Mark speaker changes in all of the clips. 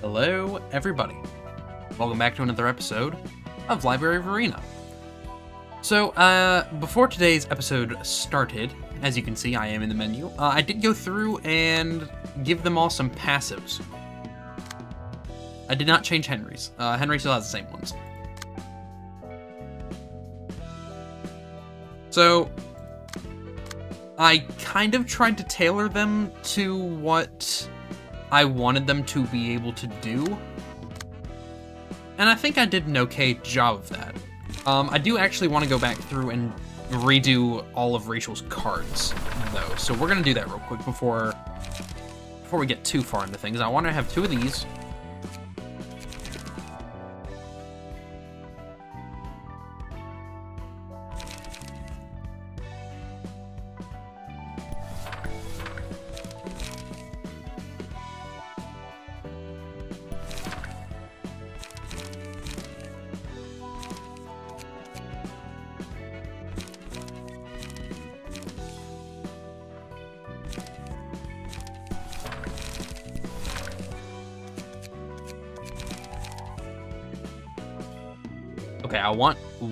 Speaker 1: Hello, everybody. Welcome back to another episode of Library of Ruina. So, uh, before today's episode started, as you can see, I am in the menu. Uh, I did go through and give them all some passives. I did not change Henry's. Uh, Henry still has the same ones. So, I kind of tried to tailor them to what I wanted them to be able to do. And I think I did an okay job of that. Um, I do actually want to go back through and redo all of Rachel's cards, though. So we're gonna do that real quick before before we get too far into things. I want to have two of these.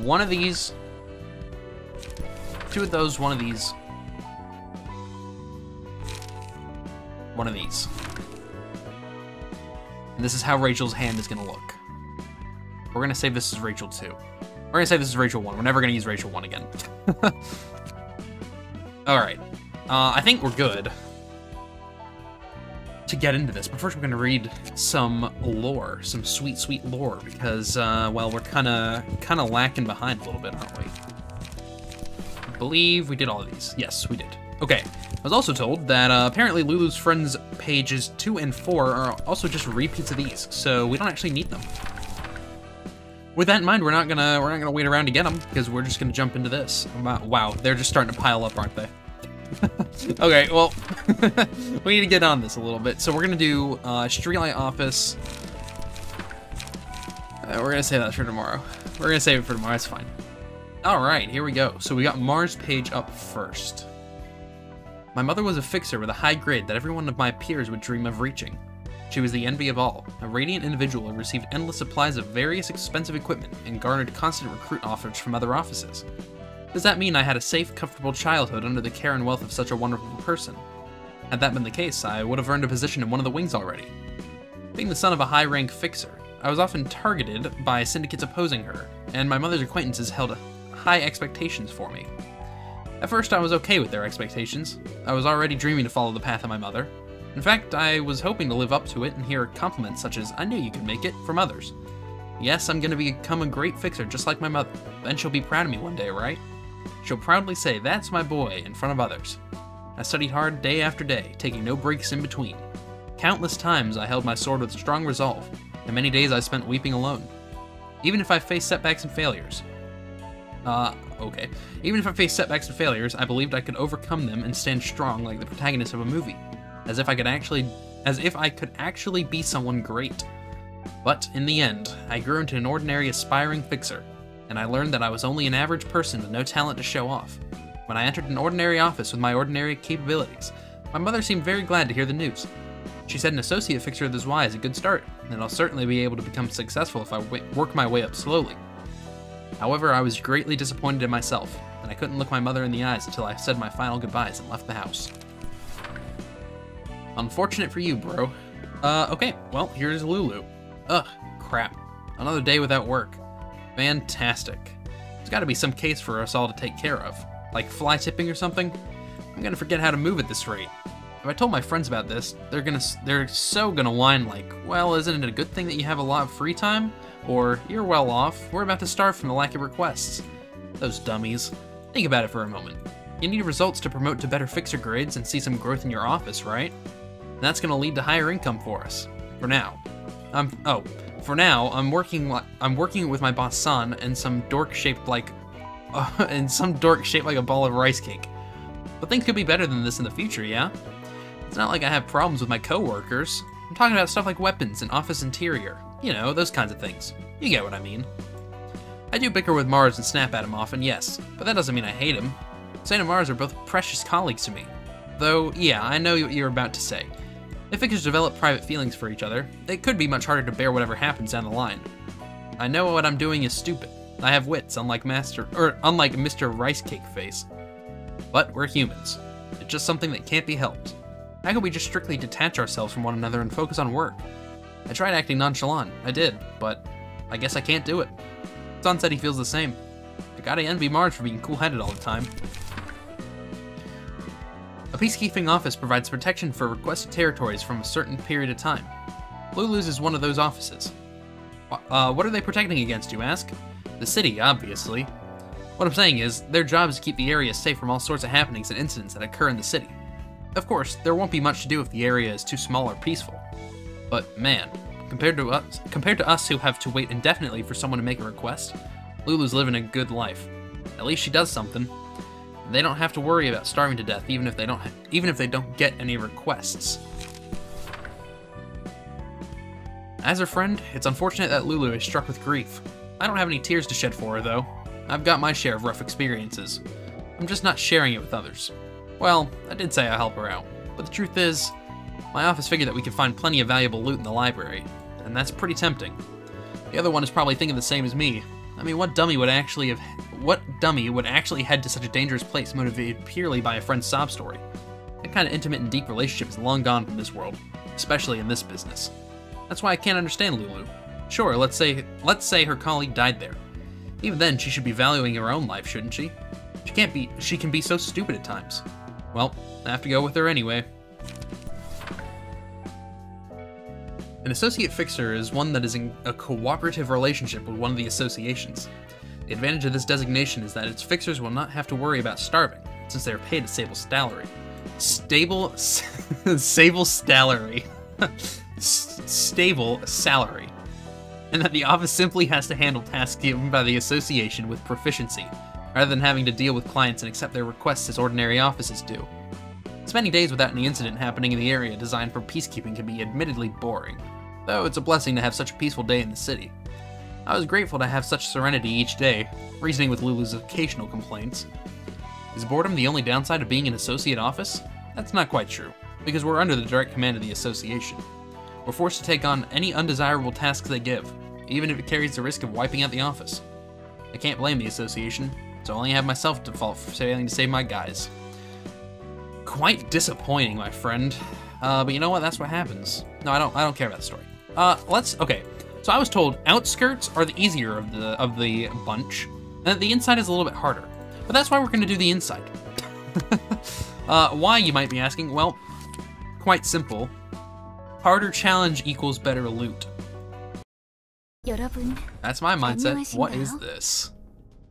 Speaker 1: One of these, two of those, one of these, one of these. And this is how Rachel's hand is gonna look. We're gonna say this is Rachel 2. We're gonna say this is Rachel 1. We're never gonna use Rachel 1 again. Alright. Uh, I think we're good to get into this, but first we're going to read some lore, some sweet, sweet lore, because, uh, well, we're kind of kind of lacking behind a little bit, aren't we? I believe we did all of these. Yes, we did. Okay. I was also told that uh, apparently Lulu's Friends pages 2 and 4 are also just repeats of these, so we don't actually need them. With that in mind, we're not gonna we're not gonna wait around to get them because we're just gonna jump into this. Wow, they're just starting to pile up, aren't they? okay, well, we need to get on this a little bit. So we're gonna do uh, Streetlight Office. Uh, we're gonna save that for tomorrow. We're gonna save it for tomorrow. It's fine. All right, here we go. So we got Mars page up first. My mother was a fixer with a high grade that every one of my peers would dream of reaching. She was the envy of all, a radiant individual who received endless supplies of various expensive equipment and garnered constant recruit offers from other offices. Does that mean I had a safe, comfortable childhood under the care and wealth of such a wonderful person? Had that been the case, I would have earned a position in one of the wings already. Being the son of a high rank fixer, I was often targeted by syndicates opposing her, and my mother's acquaintances held high expectations for me. At first, I was okay with their expectations. I was already dreaming to follow the path of my mother. In fact, I was hoping to live up to it and hear compliments such as, I knew you could make it, from others. Yes, I'm gonna become a great fixer just like my mother. Then she'll be proud of me one day, right? She'll proudly say, That's my boy, in front of others. I studied hard day after day, taking no breaks in between. Countless times I held my sword with strong resolve, and many days I spent weeping alone. Even if I faced setbacks and failures. Uh, okay. Even if I faced setbacks and failures, I believed I could overcome them and stand strong like the protagonist of a movie. As if I could actually as if I could actually be someone great. But in the end, I grew into an ordinary aspiring fixer, and I learned that I was only an average person with no talent to show off. When I entered an ordinary office with my ordinary capabilities, my mother seemed very glad to hear the news. She said an associate fixer with his Y is a good start, and I'll certainly be able to become successful if I work my way up slowly. However, I was greatly disappointed in myself, and I couldn't look my mother in the eyes until I said my final goodbyes and left the house. Unfortunate for you, bro. Uh, okay, well, here's Lulu. Ugh, crap. Another day without work. Fantastic. There's gotta be some case for us all to take care of. Like fly tipping or something? I'm gonna forget how to move at this rate. If I told my friends about this, they're gonna they're so gonna whine like, well, isn't it a good thing that you have a lot of free time? Or, you're well off, we're about to starve from the lack of requests. Those dummies. Think about it for a moment. You need results to promote to better fixer grades and see some growth in your office, right? That's gonna lead to higher income for us. For now. I'm, oh, for now, I'm working I'm working with my boss San and some dork shaped like and some dork shaped like a ball of rice cake. But things could be better than this in the future, yeah? It's not like I have problems with my coworkers. I'm talking about stuff like weapons and office interior. You know, those kinds of things. You get what I mean. I do bicker with Mars and snap at him often, yes, but that doesn't mean I hate him. Zane and Mars are both precious colleagues to me. Though, yeah, I know what you're about to say. If fixers develop private feelings for each other, it could be much harder to bear whatever happens down the line. I know what I'm doing is stupid. I have wits, unlike Master or unlike Mr. Rice Cake Face. But we're humans. It's just something that can't be helped. How can we just strictly detach ourselves from one another and focus on work? I tried acting nonchalant, I did, but I guess I can't do it. Son said he feels the same. I gotta envy Marge for being cool-headed all the time. A peacekeeping office provides protection for requested territories from a certain period of time. Lulu's is one of those offices. Uh, what are they protecting against, you ask? The city, obviously. What I'm saying is, their job is to keep the area safe from all sorts of happenings and incidents that occur in the city. Of course, there won't be much to do if the area is too small or peaceful. But man, compared to us, compared to us who have to wait indefinitely for someone to make a request, Lulu's living a good life. At least she does something. They don't have to worry about starving to death even if they don't even if they don't get any requests. As her friend, it's unfortunate that Lulu is struck with grief. I don't have any tears to shed for her though. I've got my share of rough experiences. I'm just not sharing it with others. Well, I did say I'll help her out, but the truth is, my office figured that we could find plenty of valuable loot in the library, and that's pretty tempting. The other one is probably thinking the same as me. I mean, what dummy would actually have what dummy would actually head to such a dangerous place motivated purely by a friend's sob story? That kind of intimate and deep relationship is long gone from this world, especially in this business. That's why I can't understand Lulu. Sure, let's say let's say her colleague died there. Even then, she should be valuing her own life, shouldn't she? She can't be she can be so stupid at times. Well, I have to go with her anyway. An associate fixer is one that is in a cooperative relationship with one of the associations. The advantage of this designation is that its fixers will not have to worry about starving, since they are paid a stable salary. Stable, stable salary. stable salary. And that the office simply has to handle tasks given by the association with proficiency, rather than having to deal with clients and accept their requests as ordinary offices do. Spending days without any incident happening in the area designed for peacekeeping can be admittedly boring, though it's a blessing to have such a peaceful day in the city. I was grateful to have such serenity each day, reasoning with Lulu's occasional complaints. Is boredom the only downside of being an associate office? That's not quite true, because we're under the direct command of the association. We're forced to take on any undesirable tasks they give, even if it carries the risk of wiping out the office. I can't blame the association, so I only have myself to fault for failing to save my guys. Quite disappointing, my friend. Uh, but you know what? That's what happens. No, I don't. I don't care about the story. Uh, let's. Okay. So I was told outskirts are the easier of the of the bunch, and that the inside is a little bit harder. But that's why we're going to do the inside. uh, why you might be asking? Well, quite simple. Harder challenge equals better loot.
Speaker 2: 여러분,
Speaker 1: That's my mindset. What is this?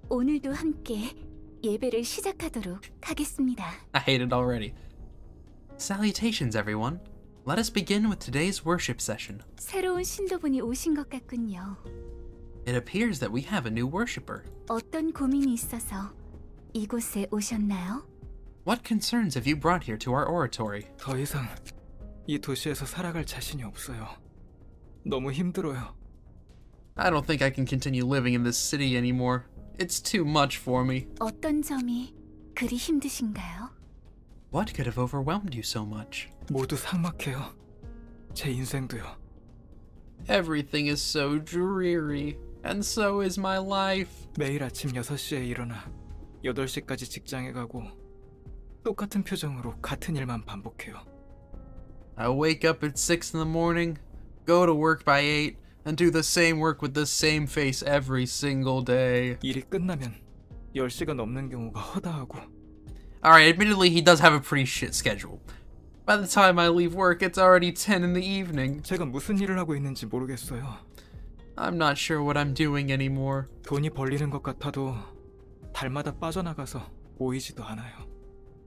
Speaker 2: 오늘도 함께 예배를 시작하도록 하겠습니다.
Speaker 1: I hate it already. Salutations, everyone. Let us begin with today's worship session.
Speaker 2: 새로운 신도분이 오신 것 같군요.
Speaker 1: It appears that we have a new worshiper.
Speaker 2: 어떤 고민이 있어서 이곳에 오셨나요?
Speaker 1: What concerns have you brought here to our oratory?
Speaker 3: 더 이상 이 도시에서 살아갈 자신이 없어요. 너무 힘들어요.
Speaker 1: I don't think I can continue living in this city anymore. It's too much for me.
Speaker 2: 어떤 점이 그리 힘드신가요?
Speaker 1: What could have overwhelmed you so much?
Speaker 3: 모두 삭막해요. 제 인생도요.
Speaker 1: Everything is so dreary, and so is my life.
Speaker 3: 매일 아침 6시에 일어나 8시까지 직장에 가고 똑같은 표정으로 같은 일만 반복해요.
Speaker 1: I wake up at 6 in the morning, go to work by 8, and do the same work with the same face every single day.
Speaker 3: 일이 끝나면 10시가 넘는 경우가 허다하고
Speaker 1: Alright, admittedly, he does have a pretty shit schedule. By the time I leave work, it's already 10 in the evening.
Speaker 3: 제가 무슨 일을 하고 있는지 모르겠어요.
Speaker 1: I'm not sure what I'm doing anymore.
Speaker 3: 돈이 벌리는 것 같아도 달마다 빠져나가서 보이지도 않아요.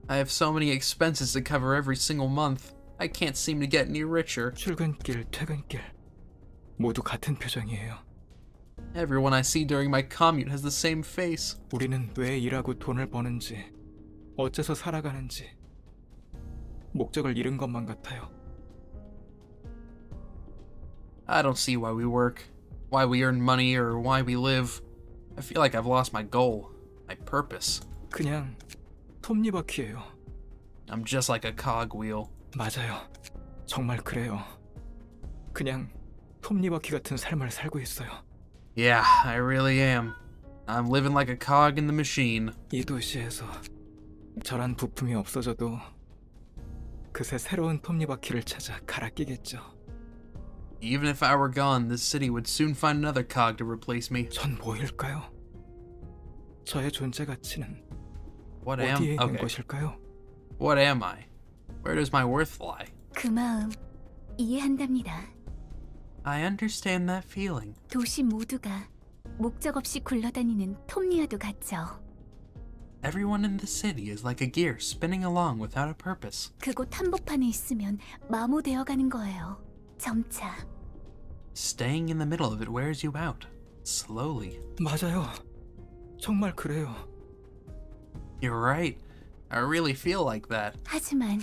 Speaker 1: I have so many expenses to cover every single month. I can't seem to get any richer.
Speaker 3: 출근길, 퇴근길 모두 같은 표정이에요.
Speaker 1: Everyone I see during my commute has the same face.
Speaker 3: 우리는 왜 일하고 돈을 버는지, 어째서 살아가는지 목적을 잃은 것만 같아요.
Speaker 1: I don't see why we work, why we earn money, or why we live. I feel like I've lost my goal, my purpose.
Speaker 3: 그냥 톱니바퀴예요.
Speaker 1: I'm just like a cogwheel.
Speaker 3: 맞아요. 정말 그래요. 그냥 톱니바퀴 같은 삶을 살고 있어요.
Speaker 1: Yeah, I really am. I'm living like a cog in the machine.
Speaker 3: 이 도시에서 저란 부품이 없어져도 그새 새로운 톱니바퀴를 찾아 갈아 끼겠죠.
Speaker 1: Even if I were gone, this city would soon find another cog to replace me.
Speaker 3: 전 뭐일까요? 저의 존재 가치는
Speaker 1: What
Speaker 3: 어디에
Speaker 1: am
Speaker 3: 있는
Speaker 1: okay?
Speaker 3: 것일까요?
Speaker 1: What am I? Where does my worth lie?
Speaker 2: 그 마음 이해한답니다.
Speaker 1: I understand that feeling.
Speaker 2: 도시 모두가 목적 없이 굴러다니는 톱니와도 같죠.
Speaker 1: Everyone in the city is like a gear spinning along without a purpose.
Speaker 2: 그곳 한복판에 있으면 마모되어 가는 거예요. 점차.
Speaker 1: Staying in the middle of it wears you out. Slowly.
Speaker 3: 맞아요. 정말 그래요.
Speaker 1: You're right. I really feel like that.
Speaker 2: 하지만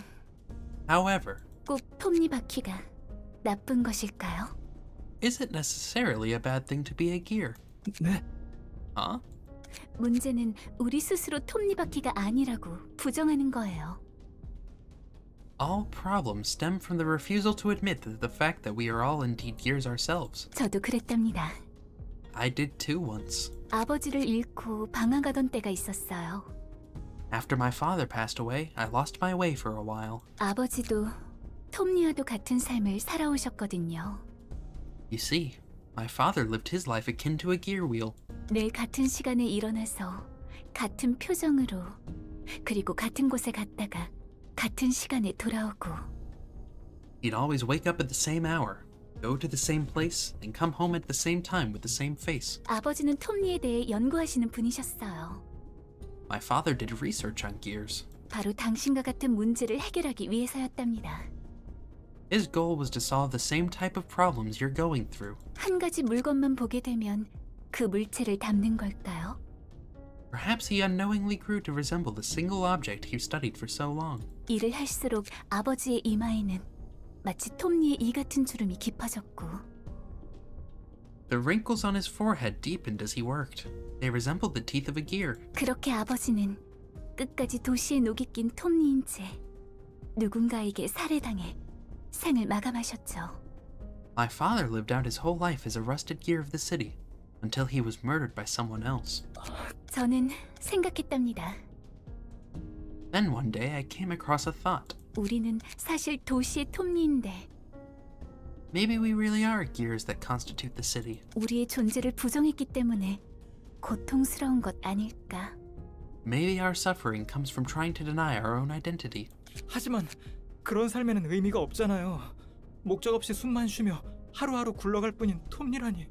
Speaker 1: However,
Speaker 2: 꼭 톱니바퀴가 나쁜 것일까요?
Speaker 1: is it necessarily a bad thing to be a gear?
Speaker 3: 네?
Speaker 1: Huh?
Speaker 2: 문제는 우리 스스로 톱니바퀴가 아니라고 부정하는 거예요.
Speaker 1: All problems stem from the refusal to admit that the fact that we are all indeed gears ourselves.
Speaker 2: 저도 그랬답니다.
Speaker 1: I did too once.
Speaker 2: 아버지를 잃고 방황하던 때가 있었어요.
Speaker 1: After my father passed away, I lost my way for a while.
Speaker 2: 아버지도 톱니와도 같은 삶을 살아오셨거든요.
Speaker 1: You see, my father lived his life akin to a gear wheel.
Speaker 2: 늘 같은 시간에 일어나서 같은 표정으로 그리고 같은 곳에 갔다가 같은 시간에 돌아오고
Speaker 1: He'd always wake up at the same hour, go to the same place, and come home at the same time with the same face.
Speaker 2: 아버지는 톱니에 대해 연구하시는 분이셨어요.
Speaker 1: My father did research on gears.
Speaker 2: 바로 당신과 같은 문제를 해결하기 위해서였답니다.
Speaker 1: His goal was to solve the same type of problems you're going through.
Speaker 2: 한 가지 물건만 보게 되면 그 물체를 담는 걸까요?
Speaker 1: Perhaps he unknowingly grew to resemble the single object he studied for so long.
Speaker 2: 일을 할수록 아버지의 이마에는 마치 톱니의 이 같은 주름이 깊어졌고
Speaker 1: The wrinkles on his forehead deepened as he worked. They resembled the teeth of a gear.
Speaker 2: 그렇게 아버지는 끝까지 도시에 녹이 낀 톱니인 채 누군가에게 살해당해 생을 마감하셨죠.
Speaker 1: My father lived out his whole life as a rusted gear of the city until he was murdered by someone else.
Speaker 2: 저는 생각했답니다.
Speaker 1: Then one day I came across a thought.
Speaker 2: 우리는 사실 도시의 톱니인데
Speaker 1: Maybe we really are gears that constitute the city.
Speaker 2: 우리의 존재를 부정했기 때문에 고통스러운 것 아닐까?
Speaker 1: Maybe our suffering comes from trying to deny our own identity.
Speaker 3: 하지만 그런 삶에는 의미가 없잖아요. 목적 없이 숨만 쉬며 하루하루 굴러갈 뿐인 톱니라니.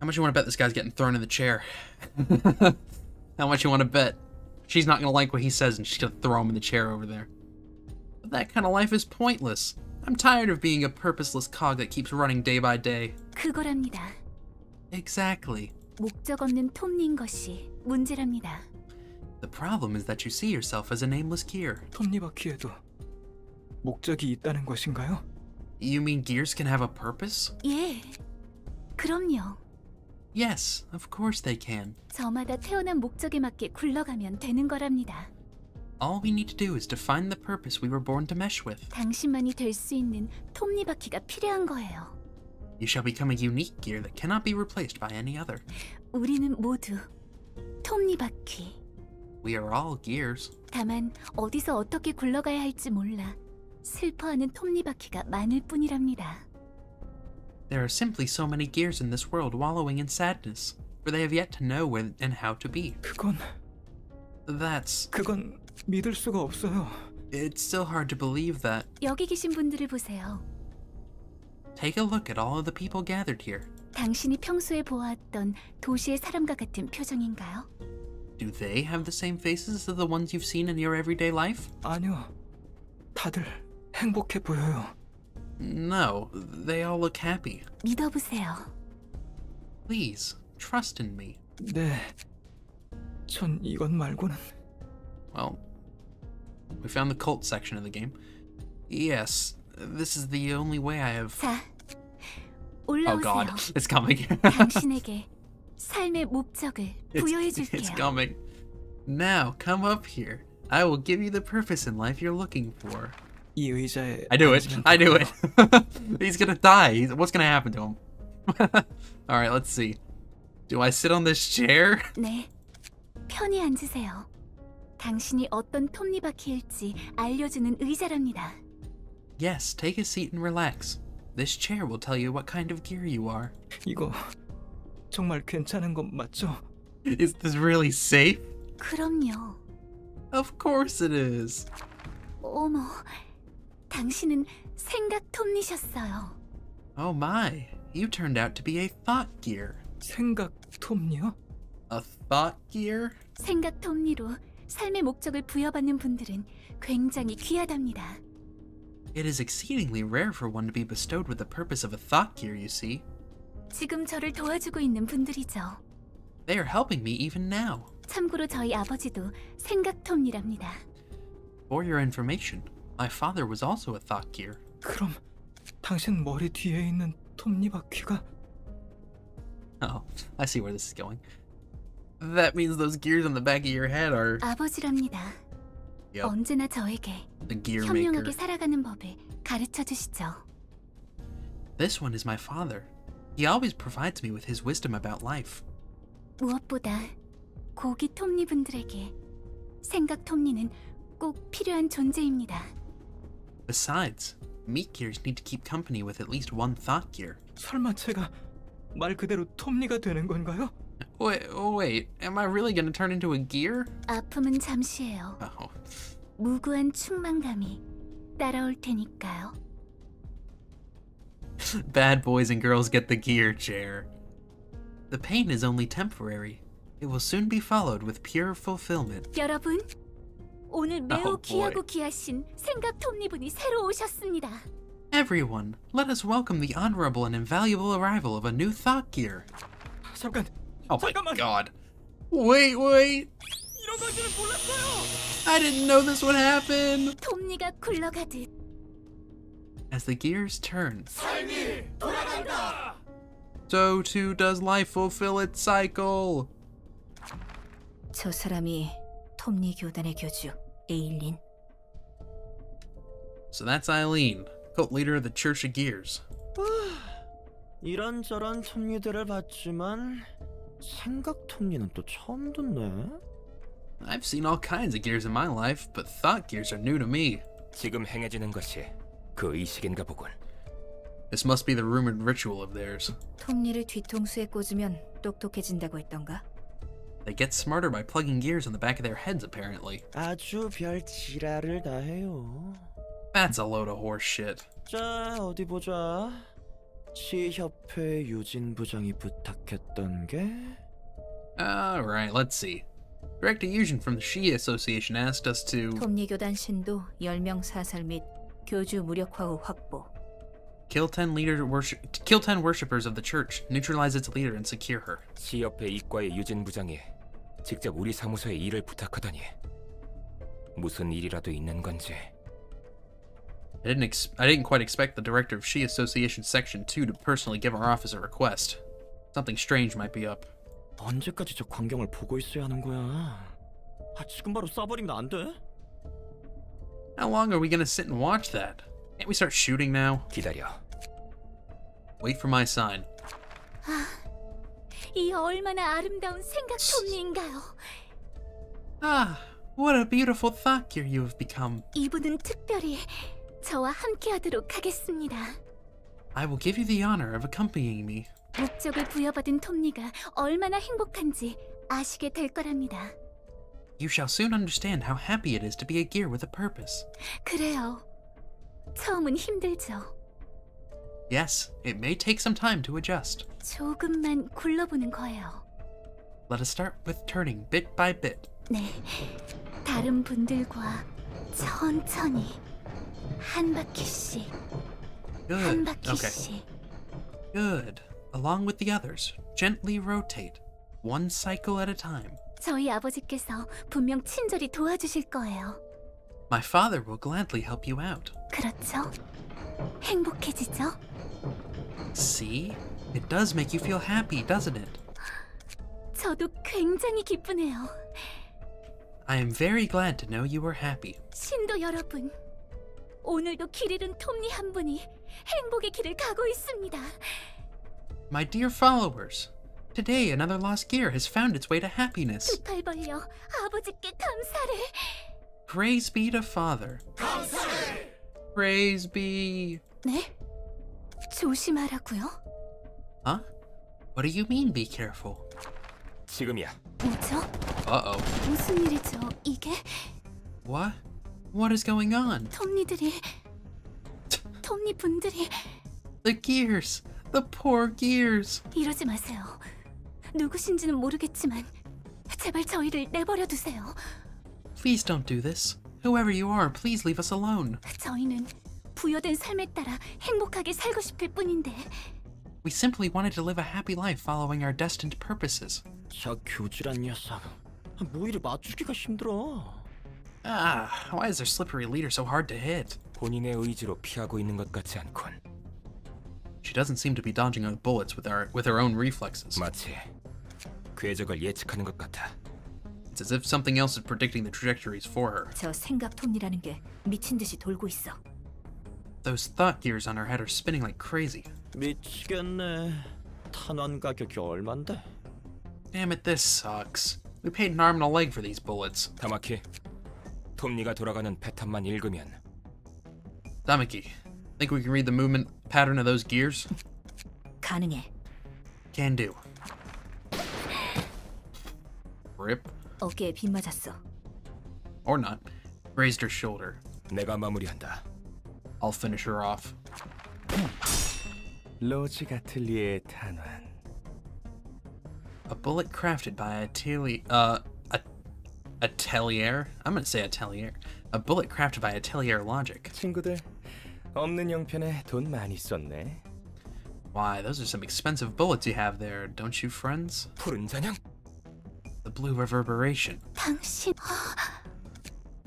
Speaker 1: How much you want to bet this guy's getting thrown in the chair? How much you want to bet? She's not gonna like what he says and she's gonna throw him in the chair over there. But that kind of life is pointless. I'm tired of being a purposeless cog that keeps running day by day.
Speaker 2: 그거랍니다.
Speaker 1: Exactly.
Speaker 2: 목적 없는 톱니인 것이 문제랍니다.
Speaker 1: The problem is that you see yourself as a nameless gear.
Speaker 3: 톱니바퀴에도 목적이 있다는 것인가요?
Speaker 1: You mean gears can have a purpose?
Speaker 2: 예, 그럼요.
Speaker 1: Yes, of course they can.
Speaker 2: 저마다 태어난 목적에 맞게 굴러가면 되는 거랍니다.
Speaker 1: All we need to do is to find the purpose we were born to mesh with.
Speaker 2: 당신만이 될 수 있는 톱니바퀴가 필요한 거예요.
Speaker 1: You shall become a unique gear that cannot be replaced by any other.
Speaker 2: 우리는 모두 톱니바퀴.
Speaker 1: We are all gears.
Speaker 2: 다만 어디서 어떻게 굴러가야 할지 몰라 슬퍼하는 톱니바퀴가 많을 뿐이랍니다.
Speaker 1: There are simply so many gears in this world wallowing in sadness, for they have yet to know where and how to be.
Speaker 3: 그건
Speaker 1: That's.
Speaker 3: 그건 믿을 수가 없어요.
Speaker 1: It's still hard to believe that.
Speaker 2: 여기 계신 분들을 보세요.
Speaker 1: Take a look at all of the people gathered here.
Speaker 2: 당신이 평소에 보아왔던 도시의 사람과 같은 표정인가요?
Speaker 1: Do they have the same faces as the ones you've seen in your everyday life?
Speaker 3: 아니요. 다들 행복해 보여요.
Speaker 1: No, they all look happy.
Speaker 2: 믿어보세요.
Speaker 1: Please, trust in me.
Speaker 3: 네. 전 이것 말고는
Speaker 1: Well, we found the cult section of the game. Yes, this is the only way I have.
Speaker 2: 자,
Speaker 1: Oh
Speaker 2: 올라오세요.
Speaker 1: god, it's coming.
Speaker 2: 당신에게 삶의 목적을
Speaker 1: it's,
Speaker 2: 부여해
Speaker 1: it's
Speaker 2: 줄게요.
Speaker 1: coming. Now, come up here. I will give you the purpose in life you're looking for.
Speaker 3: 이 의자에
Speaker 1: I knew it.
Speaker 3: 앉으면
Speaker 1: I knew
Speaker 3: 될까요?
Speaker 1: it. He's gonna die. He's, what's gonna happen to him? All right, let's see. Do I sit on this chair?
Speaker 2: 네, 편히 앉으세요. 당신이 어떤 톱니바퀴일지 알려주는 의자랍니다.
Speaker 1: Yes, take a seat and relax. This chair will tell you what kind of gear you are.
Speaker 3: 이거 정말 괜찮은 건 맞죠?
Speaker 1: Is this really safe?
Speaker 2: 그럼요.
Speaker 1: Of course it is.
Speaker 2: 어머, 당신은 생각 톱니셨어요.
Speaker 1: Oh my, you turned out to be a thought gear.
Speaker 3: 생각 톱니요?
Speaker 1: A thought gear?
Speaker 2: 생각 톱니로 삶의 목적을 부여받는 분들은 굉장히 귀하답니다.
Speaker 1: It is exceedingly rare for one to be bestowed with the purpose of a thought gear, you see.
Speaker 2: 지금 저를 도와주고 있는 분들이죠.
Speaker 1: They are helping me even now.
Speaker 2: 참고로 저희 아버지도 생각 톱니랍니다.
Speaker 1: For your information, my father was also a thought gear.
Speaker 3: 그럼 당신 머리 뒤에 있는 톱니바퀴가
Speaker 1: Oh, I see where this is going. That means those gears on the back of your head are
Speaker 2: 아버지랍니다.
Speaker 1: Yep.
Speaker 2: 언제나 저에게
Speaker 1: the gear maker.
Speaker 2: 현명하게 살아가는 법을 가르쳐 주시죠.
Speaker 1: This one is my father. He always provides me with his wisdom about life.
Speaker 2: 무엇보다 고기 톱니 분들에게 생각 톱니는 꼭 필요한 존재입니다.
Speaker 1: Besides, meat gears need to keep company with at least one thought gear.
Speaker 3: 설마 제가 말 그대로 톱니가 되는 건가요?
Speaker 1: Wait, oh wait, am I really gonna turn into a gear?
Speaker 2: 아픔은 잠시예요.
Speaker 1: Oh,
Speaker 2: 무구한 충만감이 따라올 테니까요.
Speaker 1: bad boys and girls get the gear chair. The pain is only temporary. It will soon be followed with pure fulfillment.
Speaker 2: 여러분, 오늘 매우
Speaker 1: Oh, boy.
Speaker 2: 귀하고 귀하신 생각 톱니분이 새로 오셨습니다.
Speaker 1: Everyone, let us welcome the honorable and invaluable arrival of a new thought gear.
Speaker 3: 잠깐
Speaker 1: Oh my
Speaker 3: 잠깐만
Speaker 1: god. Wait, wait.
Speaker 3: 이런 건지는 몰랐어요.
Speaker 1: I didn't know this would happen.
Speaker 2: 톱니가 굴러가듯
Speaker 1: As the gears turn, so too does life fulfill its cycle.
Speaker 2: 저 사람이 톱니 교단의 교주 에일린.
Speaker 1: So that's Eileen, cult leader of the Church of Gears.
Speaker 4: 이런저런 톱니들을 봤지만 생각 톱니는 또 처음 듣네.
Speaker 1: I've seen all kinds of gears in my life, but thought gears are new to me.
Speaker 5: 지금 행해지는 것이 그 의식인가 보군.
Speaker 1: This must be the rumored ritual of theirs.
Speaker 2: 톱니를 뒤통수에 꽂으면 똑똑해진다고 했던가?
Speaker 1: They get smarter by plugging gears on the back of their heads, apparently.
Speaker 4: 아주 별 지랄을 다 해요.
Speaker 1: That's a load of horse shit.
Speaker 4: 자, 어디 보자. 시협회 유진 부장이 부탁했던 게
Speaker 1: Alright, let's see. Director Yujin from the Shia Association asked us to
Speaker 2: 톱니 교단 신도 10명 사살 및 교주 무력화 후 확보.
Speaker 1: kill 10 leader worship kill 10 worshippers of the church, neutralize its leader and secure her.
Speaker 5: 시협회 이과의 유진 부장이 직접 우리 사무소에 일을 부탁하다니 무슨 일이라도 있는 건지
Speaker 1: I didn't ex I didn't quite expect the director of Shi Association Section 2 to personally give our office a request. Something strange might be up. How long are we gonna sit and watch that? Can't we start shooting now? Wait for my sign. Ah, what a beautiful thought gear you have become.
Speaker 2: 이분은 특별히 저와 함께하도록 하겠습니다.
Speaker 1: I will give you the honor of accompanying me.
Speaker 2: 목적을 부여받은 톱니가 얼마나 행복한지 아시게 될 거랍니다.
Speaker 1: You shall soon understand how happy it is to be a gear with a purpose.
Speaker 2: 그래요. 처음은 힘들죠.
Speaker 1: Yes, it may take some time to adjust.
Speaker 2: 조금만 굴러보는 거예요.
Speaker 1: Let us start with turning bit by bit.
Speaker 2: 네. 다른 분들과 천천히
Speaker 1: Good. Okay.
Speaker 2: 바퀴씩
Speaker 1: Good. Along with the others, gently rotate, one cycle at a time.
Speaker 2: 저희 아버지께서 분명 친절히 도와주실 거예요.
Speaker 1: My father will gladly help you out.
Speaker 2: 그렇죠? 행복해지죠?
Speaker 1: See? It does make you feel happy, doesn't it?
Speaker 2: 저도 굉장히 기쁘네요.
Speaker 1: I am very glad to know you are happy.
Speaker 2: 신도 여러분, 오늘도 길 잃은 톱니 한 분이 행복의 길을 가고 있습니다.
Speaker 1: My dear followers, today another lost gear has found its way to happiness.
Speaker 2: 두 팔 벌려 아버지께 감사를.
Speaker 1: Praise be to Father. Praise be.
Speaker 2: 네? 조심하라고요?
Speaker 1: Huh? What do you mean, be careful?
Speaker 5: 지금이야.
Speaker 2: 뭐죠?
Speaker 1: Uh oh.
Speaker 2: 무슨 일이죠? 이게
Speaker 1: What? What is going on?
Speaker 2: 톱니들이 톱니 분들이
Speaker 1: The gears! The poor gears!
Speaker 2: 이러지 마세요. 누구신지는 모르겠지만 제발 저희를 내버려 두세요.
Speaker 1: Please don't do this. Whoever you are, please leave us alone.
Speaker 2: 저희는 부여된 삶에 따라 행복하게 살고 싶을 뿐인데
Speaker 1: We simply wanted to live a happy life following our destined purposes.
Speaker 4: 저 교질한 녀석. 뭐 이리 맞추기가 힘들어.
Speaker 1: Ah, why is their slippery leader so hard to hit?
Speaker 5: 본인의 의지로 피하고 있는 것 같지 않군.
Speaker 1: She doesn't seem to be dodging our bullets with our with her own reflexes.
Speaker 5: 마치 궤적을 예측하는 것 같아.
Speaker 1: It's as if something else is predicting the trajectories for her.
Speaker 2: 저 생각 톱니라는 게 미친 듯이 돌고 있어.
Speaker 1: Those thought gears on her head are spinning like crazy.
Speaker 4: 미치겠네. 탄환 가격이 얼만데?
Speaker 1: Damn it, this sucks. We paid an arm and a leg for these bullets.
Speaker 5: 타마키, 톱니가 돌아가는 패턴만 읽으면
Speaker 1: Tamaki, think we can read the movement pattern of those gears?
Speaker 2: 가능해.
Speaker 1: Can do. Rip.
Speaker 2: 어깨에 빗 맞았어.
Speaker 1: Or not. Raised her shoulder.
Speaker 5: 내가 마무리한다.
Speaker 1: I'll finish her off.
Speaker 6: 로지 가틀리의 탄환.
Speaker 1: A bullet crafted by a Atelier, uh, Atelier? I'm gonna say Atelier. A bullet crafted by Atelier Logic.
Speaker 6: 친구들 없는 형편에 돈 많이 썼네
Speaker 1: Why, those are some expensive bullets you have there, don't you, friends?
Speaker 5: 푸른 잔향?
Speaker 1: The blue reverberation.
Speaker 2: 당신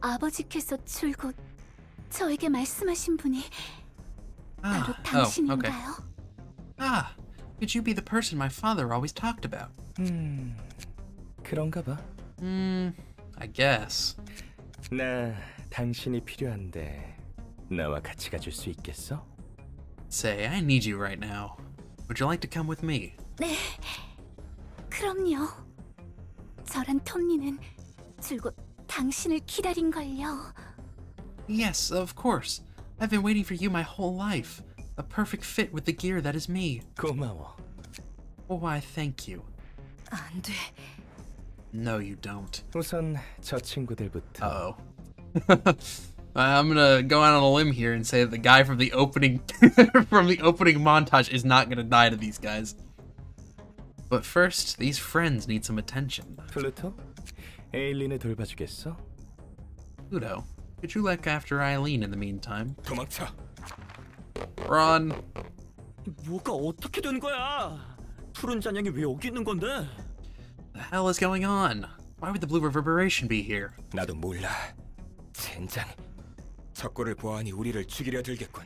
Speaker 2: 아버지께서 줄곧 저에게 말씀하신 분이 바로
Speaker 1: Ah, oh, okay.
Speaker 2: 당신인가요?
Speaker 1: Ah, could you be the person my father always talked about?
Speaker 6: 음 그런가 봐
Speaker 1: Hmm, I guess.
Speaker 6: 나 당신이 필요한데 나와 같이 가줄 수 있겠어?
Speaker 1: Say, I need you right now. Would you like to come with me?
Speaker 2: 네, 그럼요. 저란 톱니는 줄곧 당신을 기다린걸요.
Speaker 1: Yes, of course. I've been waiting for you my whole life. A perfect fit with the gear that is me.
Speaker 6: 고마워
Speaker 1: Oh, why, thank you.
Speaker 2: 안 돼.
Speaker 1: No, you don't.
Speaker 6: 우선 저 친구들부터
Speaker 1: Uh oh. I'm gonna go out on a limb here and say that the guy from the opening from the opening montage is not gonna die to these guys. But first, these friends need some attention.
Speaker 6: 플루토 에일린을 돌봐주겠어?
Speaker 1: Pluto, could you look after Eileen in the meantime?
Speaker 5: 도망쳐.
Speaker 1: Run.
Speaker 4: 뭐가 어떻게 된 거야? 푸른 잔향이 왜 여기 있는 건데?
Speaker 1: The hell is going on? Why would the blue reverberation be here?
Speaker 5: 나도 몰라. 젠장. 적고를 보아하니 우리를 죽이려 들겠군.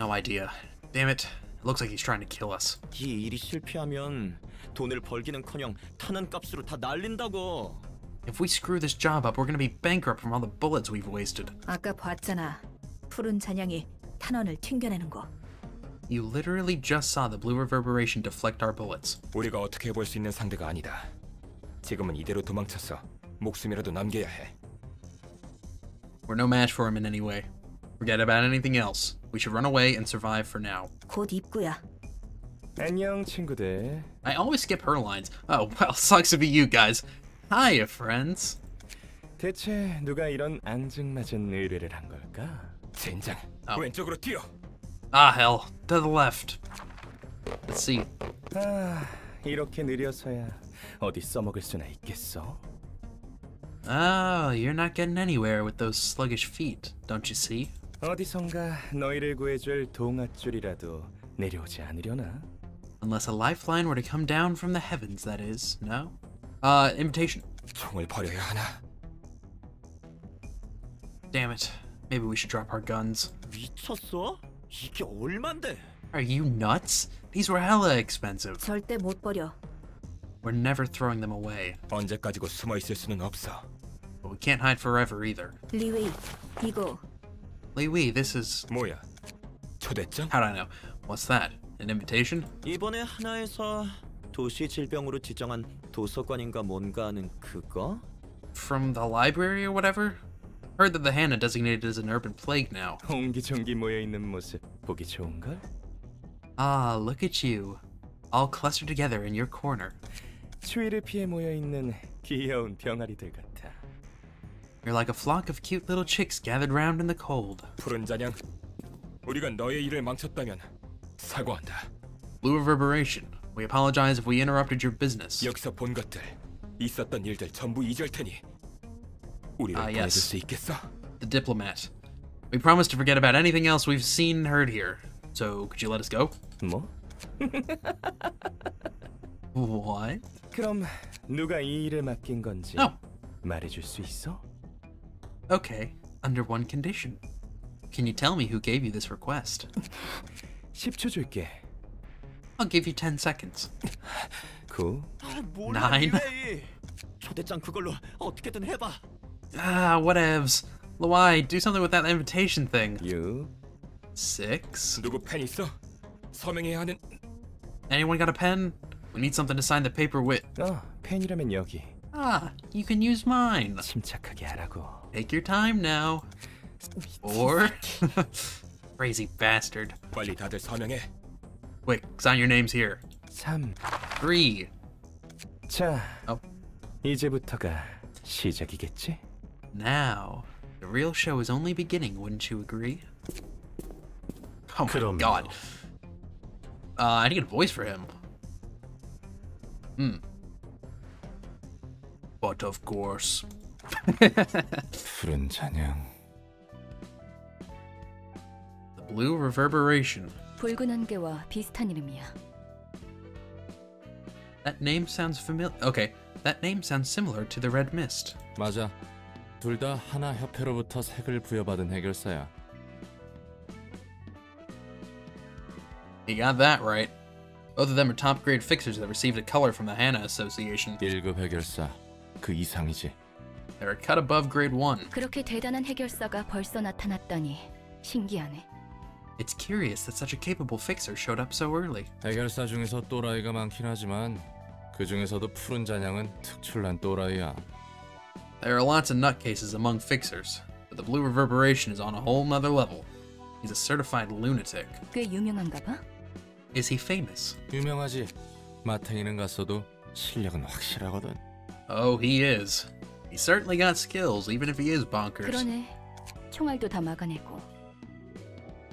Speaker 1: No idea. Damn it. It looks like he's trying to kill us.
Speaker 4: 이 일이 실패하면 돈을 벌기는커녕 타는 값으로 다 날린다고.
Speaker 1: If we screw this job up, we're gonna be bankrupt from all the bullets we've wasted.
Speaker 2: 아까 봤잖아. 푸른 잔향이 탄원을 튕겨내는 거.
Speaker 1: You literally just saw the blue reverberation deflect our bullets.
Speaker 5: 우리가 어떻게 해볼 수 있는 상대가 아니다. 지금은 이대로 도망쳤어. 목숨이라도 남겨야 해.
Speaker 1: We're no match for him in any way. Forget about anything else. We should run away and survive for now.
Speaker 2: 곧 입구야.
Speaker 6: 안녕 친구들
Speaker 1: I always skip her lines. Oh, well, sucks to be you guys. Hiya, friends.
Speaker 6: 대체 누가 이런 앙증맞은 의뢰를 한 걸까?
Speaker 5: 젠장.
Speaker 1: 아.
Speaker 5: 왼쪽으로 뛰어.
Speaker 1: Ah, hell. To the left. Let's see.
Speaker 6: 아 이렇게 느려서야 어디 써먹을 수나 있겠어?
Speaker 1: Oh, you're not getting anywhere with those sluggish feet, don't you see?
Speaker 6: 어디선가 너희를 구해줄 동아줄이라도 내려오지 않으려나?
Speaker 1: Unless a lifeline were to come down from the heavens, that is. No? Uh, invitation.
Speaker 5: 총을 버려야 하나?
Speaker 1: Damn it. Maybe we should drop our guns.
Speaker 4: 미쳤어? 이게 얼만데?
Speaker 1: Are you nuts? These were hella expensive.
Speaker 2: 절대 못 버려.
Speaker 1: We're never throwing them away.
Speaker 5: 언제까지고 숨어 있을 수는 없어.
Speaker 1: But we can't hide forever either.
Speaker 2: 리웨이, 이거
Speaker 1: Lee Wee, this is.
Speaker 5: 뭐야? 초대장?
Speaker 1: How'd I know? What's that? An invitation?
Speaker 4: 이번에 하나에서 도시 질병으로 지정한 도서관인가 뭔가 하는 그거?
Speaker 1: From the library or whatever? Heard that the Hana designated as an urban plague now. Ah, look at you. All clustered together in your corner. You're like a flock of cute little chicks gathered round in the cold. Blue Reverberation, we apologize if we interrupted your business.
Speaker 5: 본 것들, 있었던 일들 전부 잊을 테니
Speaker 1: Ah,
Speaker 5: 보내줄
Speaker 1: yes.
Speaker 5: 수 있겠어?
Speaker 1: The Diplomat. We promise to forget about anything else we've seen and heard here. So, could you let us go?
Speaker 6: 뭐?
Speaker 1: What?
Speaker 6: 그럼 누가 이 일을 맡긴 건지
Speaker 1: Oh,
Speaker 6: 말해줄 수 있어?
Speaker 1: okay. Under one condition. Can you tell me who gave you this request?
Speaker 6: 10초 줄게.
Speaker 1: I'll give you 10 seconds.
Speaker 6: 9,
Speaker 4: 아, 몰라
Speaker 1: Nine.
Speaker 4: 미웨이. 초대장 그걸로 어떻게든 해봐.
Speaker 1: Ah, whatevs. Luai, do something with that invitation thing.
Speaker 6: 6,
Speaker 1: Six.
Speaker 5: 누구 팬 있어? 서명해야 하는
Speaker 1: Anyone got a pen? We need something to sign the paper with.
Speaker 6: 어, 펜이라면 여기.
Speaker 1: Ah, you can use mine.
Speaker 6: 침착하게 하라고.
Speaker 1: Take your time now. Four. Crazy bastard.
Speaker 5: 빨리 다들 서명해.
Speaker 1: Quick, sign your names here.
Speaker 6: 3.
Speaker 1: Three.
Speaker 6: 자,
Speaker 1: 어.
Speaker 6: 이제부터가 시작이겠지?
Speaker 1: Now, the real show is only beginning, wouldn't you agree? Oh my
Speaker 6: 그럼요.
Speaker 1: god. Uh, I need a voice for him. Hmm. But of course.
Speaker 6: 푸른 잔양.
Speaker 1: The Blue Reverberation.
Speaker 2: 붉은 안개와 비슷한 이름이야.
Speaker 1: That name sounds familiar. Okay, that name sounds similar to the Red Mist.
Speaker 7: 맞아. 둘 다 하나 협회로부터 색을 부여받은 해결사야.
Speaker 1: You got that right. Both of them are top grade fixers that received a color from the Hannah Association.
Speaker 7: 1급 해결사. 그 이상이지.
Speaker 1: They're a cut above grade 1.
Speaker 2: 그렇게 대단한 해결사가 벌써 나타났다니 신기하네.
Speaker 1: It's curious that such a capable fixer showed up so early.
Speaker 7: 해결사 중에서 또라이가 많긴 하지만 그 중에서도 푸른 잔향은 특출난 또라이야.
Speaker 1: There are lots of nutcases among fixers, but the Blue Reverberation is on a whole nother level. He's a certified lunatic.
Speaker 2: 꽤 유명한가 봐.
Speaker 1: Is he famous?
Speaker 7: 유명하지. 마탱이는 갔어도 실력은 확실하거든.
Speaker 1: Oh, he is. He certainly got skills, even if he is bonkers.
Speaker 2: 그러네. 총알도 다 막아내고.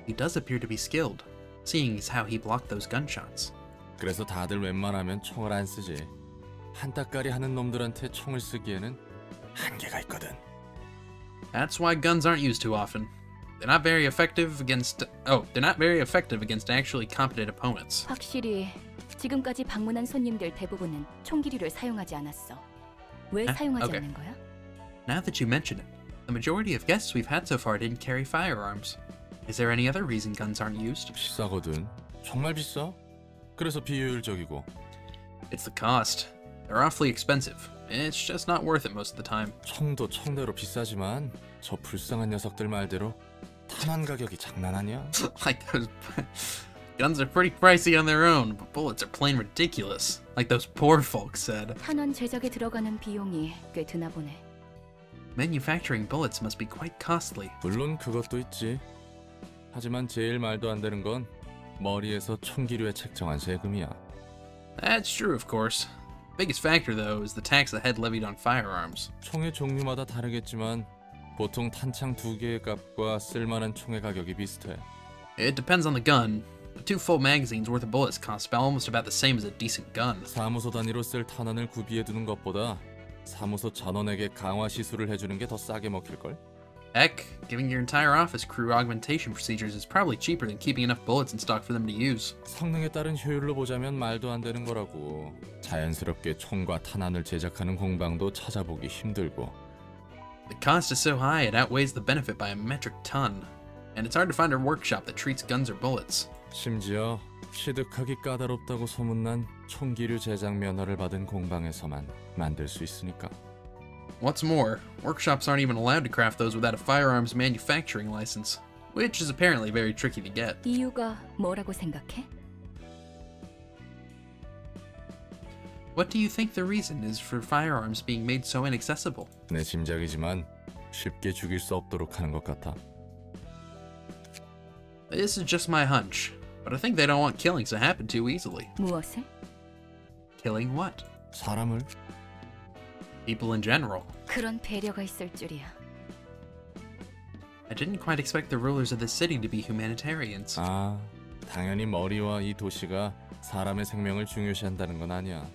Speaker 1: He does appear to be skilled, seeing as how he blocked those gunshots.
Speaker 7: 그래서 다들 웬만하면 총을 안 쓰지. 한따까리 하는 놈들한테 총을 쓰기에는 한계가 있거든.
Speaker 1: That's why guns aren't used too often. They're not very effective against. Oh, they're not very effective against actually competent opponents.
Speaker 2: 확실히 지금까지 방문한 손님들 대부분은 총기류를 사용하지 않았어. 왜
Speaker 1: 아,
Speaker 2: 사용하지
Speaker 1: 오케이.
Speaker 2: 않는 거야?
Speaker 1: Now that you mention it, the majority of guests we've had so far didn't carry firearms. Is there any other reason guns aren't used?
Speaker 7: 비싸거든. 정말 비싸. 그래서 비효율적이고
Speaker 1: It's the cost. They're awfully expensive. It's just not worth it most of the time.
Speaker 7: 총도 총대로 비싸지만 저 불쌍한 녀석들 말대로 탄환 가격이 장난 아니야.
Speaker 1: like those guns are pretty pricey on their own, but bullets are plain ridiculous. Like those poor folks said.
Speaker 2: 탄원 제작에 들어가는 비용이 꽤 드나 보네.
Speaker 1: Manufacturing bullets must be quite costly.
Speaker 7: 물론 그것도 있지. 하지만 제일 말도 안 되는 건 머리에서 총기류에 책정한 세금이야.
Speaker 1: That's true, of course. Biggest factor, though, is the tax the head levied on firearms.
Speaker 7: 총의 종류마다 다르겠지만 보통 탄창 두 개의 값과 쓸만한 총의 가격이 비슷해.
Speaker 1: It depends on the gun. but Two full magazines worth of bullets cost about almost about the same as a decent gun.
Speaker 7: 사무소 단위로 쓸 탄환을 구비해 두는 것보다 사무소 전원에게 강화 시술을 해주는 게 더 싸게 먹힐 걸?
Speaker 1: Heck, giving your entire office crew augmentation procedures is probably cheaper than keeping enough bullets in stock for them to use.
Speaker 7: 성능에 따른 효율로 보자면 말도 안 되는 거라고. 자연스럽게 총과 탄환을 제작하는 공방도 찾아보기 힘들고.
Speaker 1: The cost is so high it outweighs the benefit by a metric ton. And it's hard to find a workshop that treats guns or bullets.
Speaker 7: 심지어 취득하기 까다롭다고 소문난 총기류 제작 면허를 받은 공방에서만 만들 수 있으니까.
Speaker 1: What's more, workshops aren't even allowed to craft those without a firearms manufacturing license. which is apparently very tricky to get.
Speaker 2: 이유가 뭐라고 생각해?
Speaker 1: What do you think the reason is for firearms being made so inaccessible?
Speaker 7: 내 짐작이지만 쉽게 죽일 수 없도록 하는 것 같아.
Speaker 1: This is just my hunch, but I think they don't want killings to happen too easily.
Speaker 2: 무엇을?
Speaker 1: Killing what?
Speaker 7: 사람을
Speaker 1: People in general.
Speaker 2: 그런 배려가 있을 줄이야.
Speaker 1: I didn't quite expect the rulers of this city to be humanitarians.
Speaker 7: 아, 당연히 머리와 이 도시가 사람의 생명을 중요시한다는 건 아니야.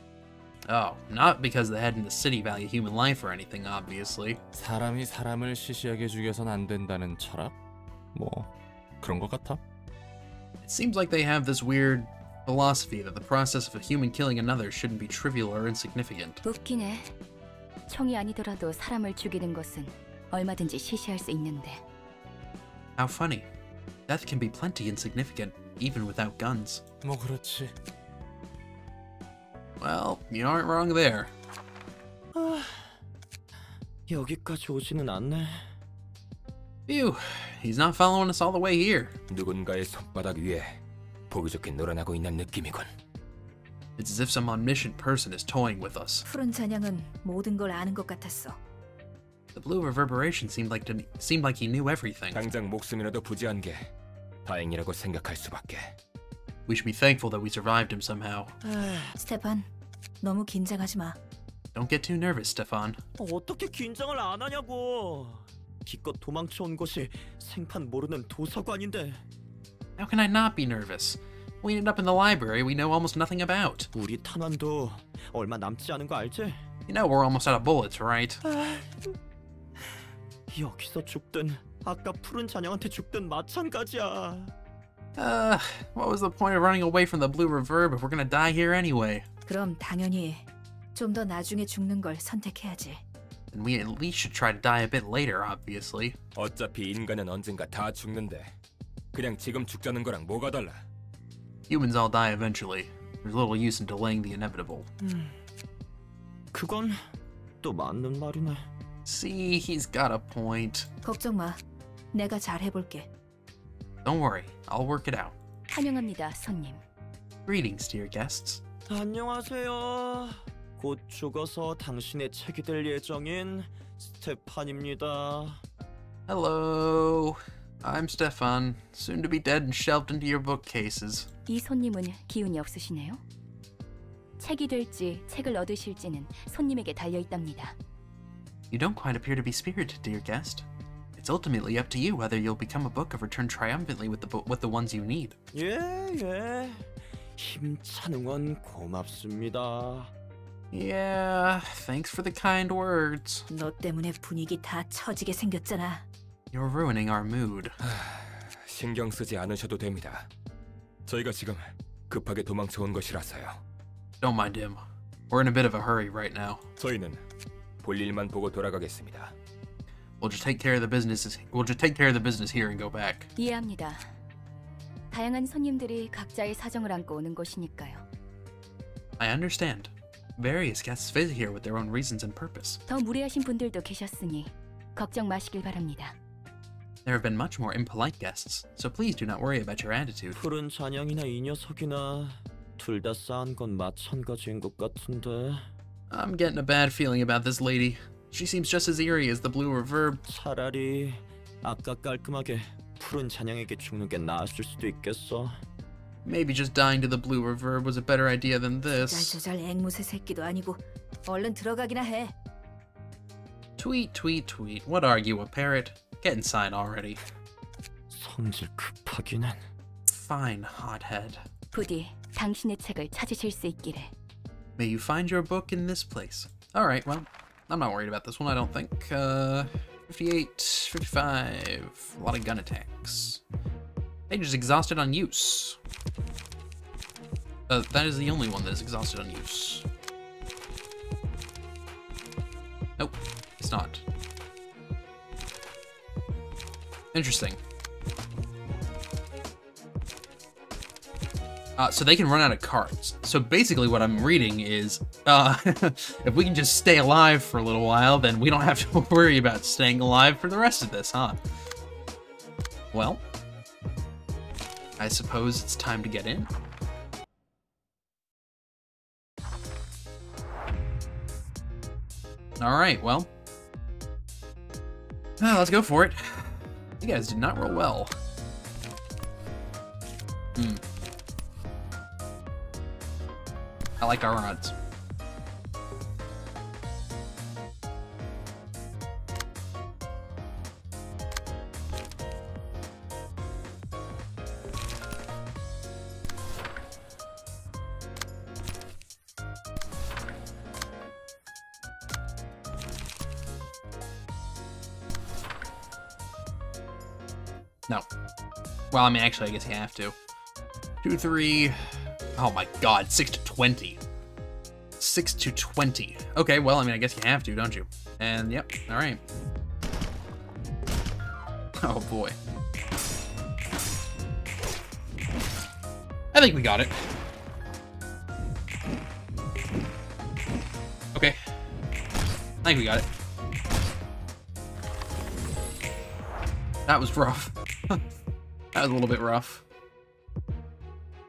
Speaker 1: Oh, not because the head and the city value human life or anything, obviously.
Speaker 7: 사람이 사람을 시시하게 죽여선 안 된다는 철학? 뭐 그런 것 같아?
Speaker 1: It seems like they have this weird philosophy that the process of a human killing another shouldn't be trivial or insignificant.
Speaker 2: 웃기네. 총이 아니더라도 사람을 죽이는 것은 얼마든지 시시할 수 있는데
Speaker 1: How funny. Death can be plenty insignificant, even without guns.
Speaker 7: 뭐 그렇지.
Speaker 1: Well, you aren't wrong there.
Speaker 4: 여기까지 오지는 않네.
Speaker 1: Phew, he's not following us all the way here.
Speaker 5: 누군가의 손바닥 위에 보기 좋게 놀아나고 있는 느낌이군.
Speaker 1: It's as if some omniscient person is toying with us.
Speaker 8: 푸른 잔향은 모든 걸 아는 것 같았어.
Speaker 1: The blue reverberation seemed like to, seemed like he knew everything.
Speaker 5: 당장 목숨이라도 부지한 게 다행이라고 생각할 수밖에.
Speaker 1: We should be thankful that we survived him somehow.
Speaker 8: 스테판, 너무 긴장하지 마.
Speaker 1: Don't get too nervous, Stefan.
Speaker 4: 어떻게 긴장을 안 하냐고. 기껏 도망쳐 온 곳이 생판 모르는 도서관인데
Speaker 1: How can I not be nervous? We ended up in the library we know almost nothing about.
Speaker 4: 우리 탄환도 얼마 남지 않은 거 알지?
Speaker 1: You know we're almost out of bullets, right?
Speaker 4: 여기서 죽든 아까 푸른 잔향한테 죽든 마찬가지야.
Speaker 1: Uh, what was the point of running away from the blue reverb if we're gonna die here anyway?
Speaker 8: 그럼 당연히 좀 더 나중에 죽는 걸 선택해야지.
Speaker 1: And we at least should try to die a bit later, obviously.
Speaker 5: 어차피 인간은 언젠가 다 죽는데 그냥 지금 죽자는 거랑 뭐가 달라?
Speaker 1: Humans all die eventually. There's little use in delaying the inevitable.
Speaker 4: 그건 또 맞는 말이네.
Speaker 1: See, he's got a point.
Speaker 8: 걱정 마. 내가 잘 해볼게.
Speaker 1: Don't worry, I'll work it out.
Speaker 2: 환영합니다, 손님.
Speaker 1: Greetings, dear guests.
Speaker 4: 안녕하세요. 곧 죽어서 당신의 책이 될 예정인 스테판입니다.
Speaker 1: Hello. I'm Stefan, soon to be dead and shelved into your bookcases.
Speaker 2: 이 손님은 기운이 없으시네요. 책이 될지 책을 얻으실지는 손님에게 달려 있답니다.
Speaker 1: You don't quite appear to be spirited, dear guest. It's ultimately up to you whether you'll become a book of return triumphantly with the with the ones you need.
Speaker 4: 예, 예. 힘찬 응원 고맙습니다.
Speaker 1: Yeah, thanks for the kind words.
Speaker 8: 너 때문에 분위기 다 처지게 생겼잖아.
Speaker 1: You're ruining our mood.
Speaker 5: 신경 쓰지 않으셔도 됩니다. 저희가 지금 급하게 도망쳐 온 것이라서요.
Speaker 1: Don't mind him. We're in a bit of a hurry right now.
Speaker 5: 저희는 볼 일만 보고 돌아가겠습니다.
Speaker 1: We'll just take care of the business. We'll just take care of the business here and go back.
Speaker 2: 이해합니다. 다양한 손님들이 각자의 사정을 안고 오는 곳이니까요.
Speaker 1: I understand. Various guests visit here with their own reasons and purpose.
Speaker 2: 더 무례하신 분들도 계셨으니 걱정 마시길 바랍니다.
Speaker 1: There have been much more impolite guests, so please do not worry about your attitude.
Speaker 4: 푸른 잔향이나 이 녀석이나 둘 다 싸한 건 마찬가지인 것 같은데
Speaker 1: I'm getting a bad feeling about this lady. She seems just as eerie as the blue reverb.
Speaker 4: 차라리 아까 깔끔하게 푸른 잔향에게 죽는 게 나았을 수도 있겠어.
Speaker 1: Maybe just dying to the blue reverb was a better idea than this.
Speaker 8: 짤조잘 앵무새 새끼도 아니고 얼른 들어가기나 해.
Speaker 1: Tweet, tweet, tweet. What are you, a parrot? Get inside already.
Speaker 4: 성질 급하기는
Speaker 1: Fine, hothead.
Speaker 2: 부디 당신의 책을 찾으실 수 있기를.
Speaker 1: May you find your book in this place. Alright, well, I'm not worried about this one, I don't think. Uh, 58, 55. A lot of gun attacks. Page is exhausted on use. Uh, that is the only one that is exhausted on use. Nope, it's not. Interesting. Uh, so they can run out of cards. So basically, what I'm reading is, uh, if we can just stay alive for a little while, then we don't have to worry about staying alive for the rest of this, huh? Well, I suppose it's time to get in. Alright, well. Ah, let's go for it. You guys did not roll well. Hmm. I like our odds. No. Well, I mean, actually, I guess you have to. Two, three. Oh my god, six to 20. Six to 20. Okay, well, I mean, I guess you have to, don't you? And, yep, alright. Oh boy. I think we got it. Okay. I think we got it. That was rough. That was a little bit rough.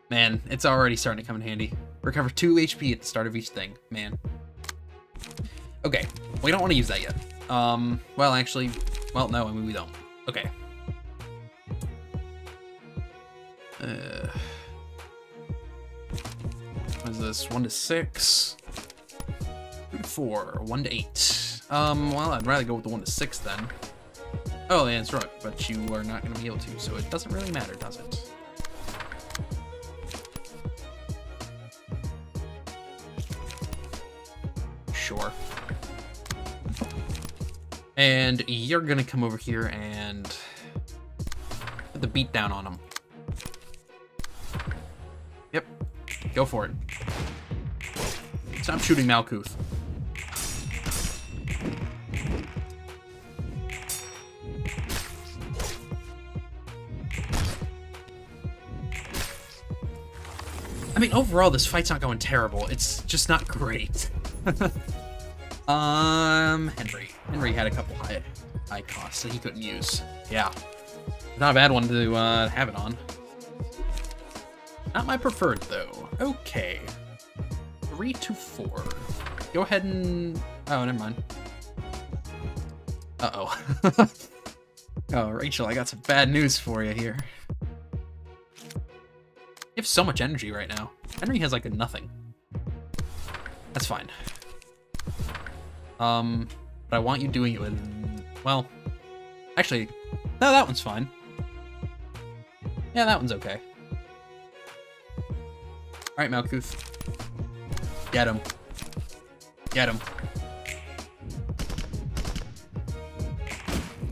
Speaker 1: Man, it's already starting to come in handy. Recover 2 HP at the start of each thing. Man. Okay, we don't want to use that yet. Um, well, actually, well, no, I mean, we don't. Okay. Uh, what is this? 1 to 6. 2 to 4. 1 to 8. Um, well, I'd rather go with the 1 to 6 then. Oh, yeah, that's right, but you are not going to be able to, so it doesn't really matter, does it? Sure. And you're going to come over here and put the beat down on him. Yep, go for it. Stop shooting Malkuth. I mean, overall, this fight's not going terrible. It's just not great. um, Henry. Henry had a couple high, high costs that he couldn't use. Yeah. Not a bad one to uh, have it on. Not my preferred, though. Okay. Three to four. Go ahead and... Oh, never mind. Uh-oh. oh, Rachel, I got some bad news for you here. You have so much energy right now. Henry has like a nothing. That's fine. Um, but I want you doing it with, well, actually, no, that one's fine. Yeah, that one's okay. All right, Malkuth. Get him. Get him.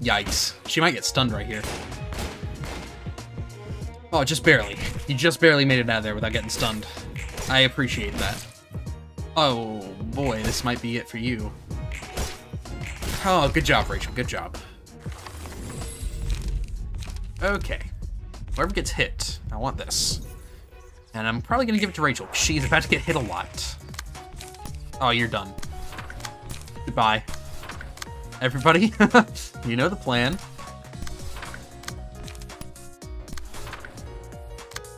Speaker 1: Yikes. She might get stunned right here. Oh, just barely. You just barely made it out of there without getting stunned. I appreciate that. Oh, boy, this might be it for you. Oh, good job, Rachel. Good job. Okay. Whoever gets hit, I want this. And I'm probably going to give it to Rachel. She's about to get hit a lot. Oh, you're done. Goodbye. Everybody, you know the plan.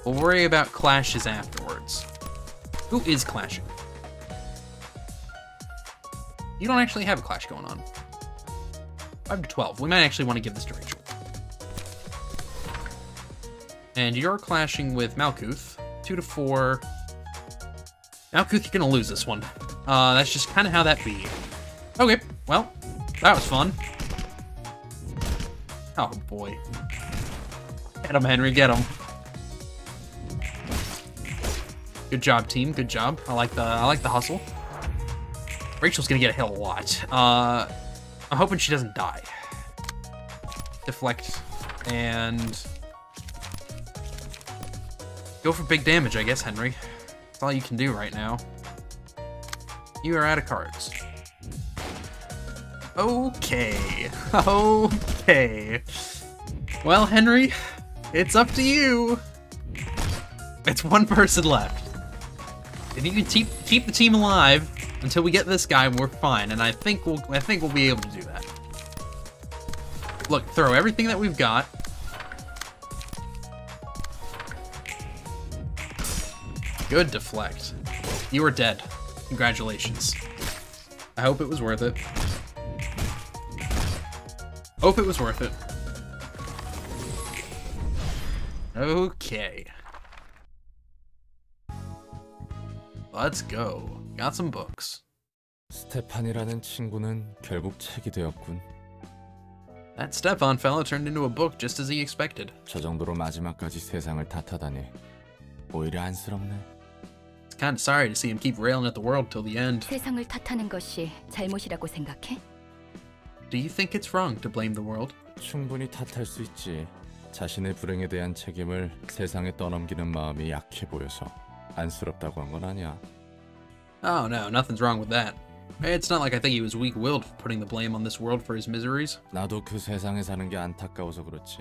Speaker 1: We'll worry about clashes afterwards. Who is clashing? You don't actually have a clash going on. 5 to 12. We might actually want to give this to Rachel. And you're clashing with Malkuth. 2 to 4. Malkuth, you're going to lose this one. Uh, that's just kind of how that be. Okay, well, that was fun. Oh, boy. Get him, Henry, get him. Good job, team. Good job. I like the I like the hustle. Rachel's gonna get a hit a lot. Uh, I'm hoping she doesn't die. Deflect and go for big damage, I guess, Henry. That's all you can do right now. You are out of cards. Okay. Okay. Well, Henry, it's up to you. It's one person left. If you can keep keep the team alive until we get this guy, we're fine. And I think we'll I think we'll be able to do that. Look, throw everything that we've got. Good deflect. You are dead. Congratulations. I hope it was worth it. Hope it was worth it. Okay. Let's go. Got some books.
Speaker 7: 스테판이라는 친구는 결국 책이 되었군.
Speaker 1: That Stefan fellow turned into a book just as he expected.
Speaker 7: 저 정도로 마지막까지 세상을 탓하다니 오히려 안쓰럽네.
Speaker 1: It's kind of sorry to see him keep railing at the world till the end.
Speaker 2: 세상을 탓하는 것이 잘못이라고 생각해?
Speaker 1: Do you think it's wrong to blame the world?
Speaker 7: 충분히 탓할 수 있지. 자신의 불행에 대한 책임을 세상에 떠넘기는 마음이 약해 보여서 안쓰럽다고 한 건 아니야.
Speaker 1: Oh no, nothing's wrong with that. It's not like I think he was weak-willed for putting the blame on this world for his miseries.
Speaker 7: 나도 그 세상에 사는 게 안타까워서 그렇지.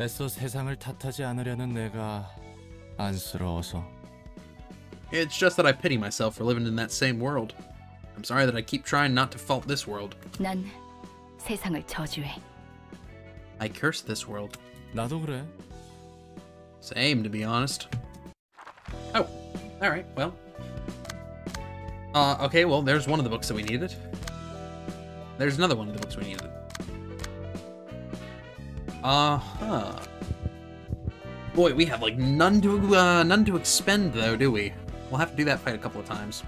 Speaker 7: 애써 세상을 탓하지 않으려는 내가 안쓰러워서.
Speaker 1: It's just that I pity myself for living in that same world. I'm sorry that I keep trying not to fault this world.
Speaker 2: 난 세상을 저주해.
Speaker 1: I curse this world.
Speaker 7: 나도 그래.
Speaker 1: Same, to be honest. Oh, alright, well. Uh, okay, well, there's one of the books that we needed. There's another one of the books we needed. Uh-huh. Boy, we have, like, none to, uh, none to expend, though, do we? We'll have to do that fight a couple of times.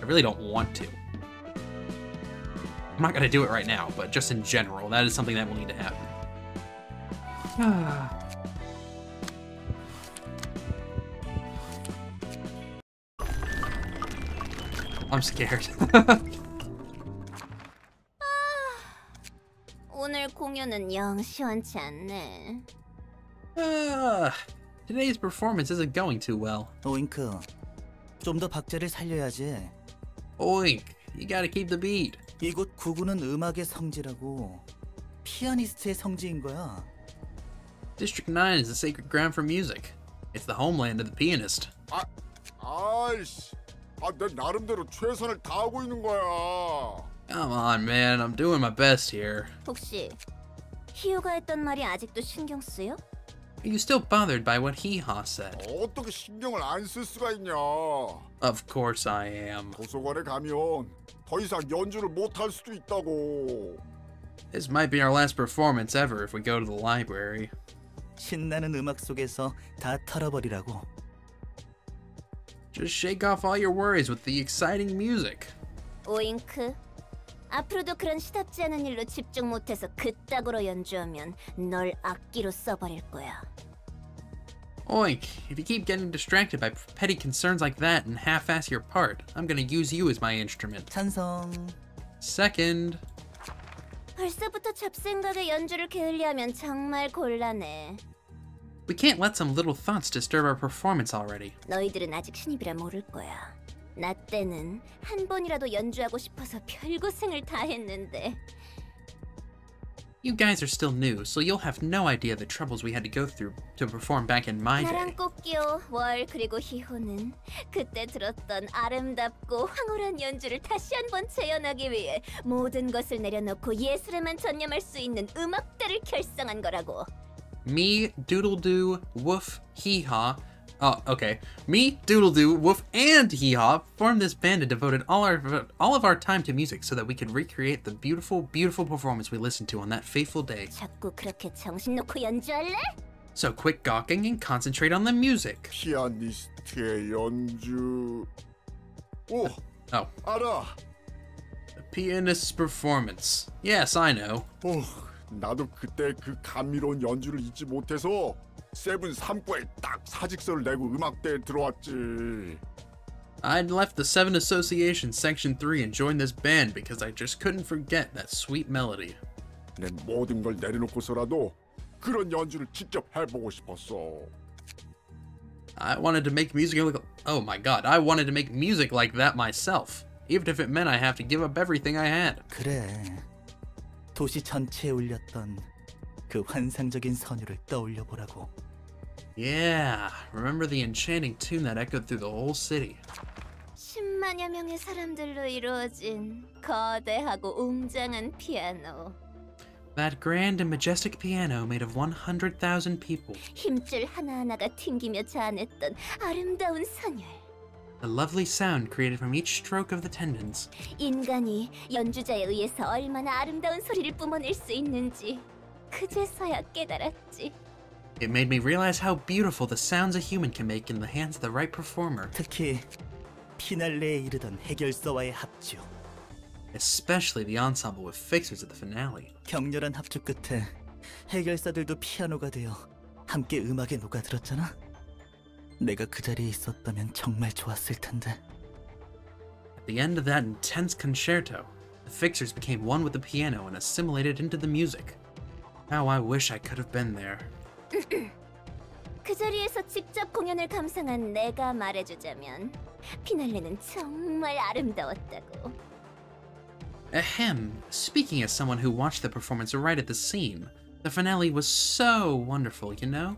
Speaker 1: I really don't want to. I'm not gonna do it right now, but just in general, that is something that will need to happen. I'm scared.
Speaker 9: 오늘 공연은 영 시원치 않네.
Speaker 1: Ah, today's performance isn't going too well.
Speaker 10: 오잉크, 좀 더 박자를 살려야지.
Speaker 1: Oink, you gotta keep the beat.
Speaker 10: 이곳 구구는 음악의 성지라고 피아니스트의 성지인 거야.
Speaker 1: District 9 is the sacred ground for music. It's the homeland of the pianist.
Speaker 11: 아, 아이씨. 아, 내 나름대로 최선을 다하고 있는 거야.
Speaker 1: Come on, man, I'm doing my best here.
Speaker 9: 혹시 희우가 했던 말이 아직도 신경 쓰여?
Speaker 1: Are you still bothered by what Hee-Haw said?
Speaker 11: 어떻게 신경을 안 쓸 수가 있냐?
Speaker 1: Of course I am.
Speaker 11: 도서관에 가면 더 이상 연주를 못 할 수도 있다고.
Speaker 1: This might be our last performance ever if we go to the library.
Speaker 10: 신나는 음악 속에서 다 털어버리라고.
Speaker 1: Just shake off all your worries with the exciting music.
Speaker 9: 오잉크. 앞으로도 그런 시답지 않은 일로 집중 못해서 그따구로 연주하면 널 악기로 써버릴 거야.
Speaker 1: Oink, if you keep getting distracted by petty concerns like that and half-ass your part, I'm gonna use you as my instrument.
Speaker 10: 찬성.
Speaker 1: Second.
Speaker 9: 벌써부터 잡생각에 연주를 게을리하면 정말 곤란해.
Speaker 1: We can't let some little thoughts disturb our performance already.
Speaker 9: 너희들은 아직 신입이라 모를 거야. 나 때는 한 번이라도 연주하고 싶어서 별고생을 다 했는데
Speaker 1: You guys are still new, so you'll have no idea the troubles we had to go through to perform back in my day.
Speaker 9: 나랑 꽃기호, 월 그리고 희호는 그때 들었던 아름답고 황홀한 연주를 다시 한번 재현하기 위해 모든 것을 내려놓고 예술에만 전념할 수 있는 음악대를 결성한 거라고.
Speaker 1: Me, Doodle Doo, Woof, Hee Haw. Oh, okay. Me, Doodle Doo, Woof, and Hee Haw formed this band and devoted all our all of our time to music so that we could recreate the beautiful, beautiful performance we listened to on that fateful day.
Speaker 9: 자꾸 그렇게 정신 놓고 연주할래?
Speaker 1: So quit gawking and concentrate on the music.
Speaker 11: 피아니스트의 연주. 오,
Speaker 1: Oh,
Speaker 11: 알아.
Speaker 1: the pianist's performance. Yes, I know.
Speaker 11: 오, 나도 그때 그 감미로운 연주를 잊지 못해서 세븐 3부에 딱 사직서를 내고 음악대에 들어왔지.
Speaker 1: I'd left the Seven Association Section 3 and joined this band because I just couldn't forget that sweet melody.
Speaker 11: 내 모든 걸 내려놓고서라도 그런 연주를 직접 해보고 싶었어.
Speaker 1: I wanted to make music like oh my god, I wanted to make music like that myself, even if it meant I have to give up everything I had.
Speaker 10: 그래. 도시 전체에 울렸던 그 환상적인 선율을 떠올려 보라고.
Speaker 1: Yeah, remember the enchanting tune that echoed through the whole city.
Speaker 9: 10만여 명의 사람들로 이루어진 거대하고 웅장한 피아노.
Speaker 1: That grand and majestic piano made of 100,000 people.
Speaker 9: 힘줄 하나하나가 튕기며 자아냈던 아름다운 선율.
Speaker 1: The lovely sound created from each stroke of the tendons.
Speaker 9: 인간이 연주자에 의해서 얼마나 아름다운 소리를 뿜어낼 수 있는지 그제서야 깨달았지.
Speaker 1: It made me realize how beautiful the sounds a human can make in the hands of the right performer,
Speaker 10: 특히 피날레에 이르던 해결서와의 합주.
Speaker 1: especially the ensemble with fixers at the finale.
Speaker 10: 격렬한 합주 끝에 해결사들도 피아노가 되어 함께 음악에 녹아들었잖아. 내가 그 자리에 있었다면 정말 좋았을 텐데.
Speaker 1: At the end of that intense concerto, the fixers became one with the piano and assimilated into the music. How I wish I could have been there.
Speaker 9: 그 자리에서 직접 공연을 감상한 내가 말해주자면 피날레는 정말 아름다웠다고.
Speaker 1: Ahem, speaking as someone who watched the performance right at the scene, the finale was so wonderful, you know?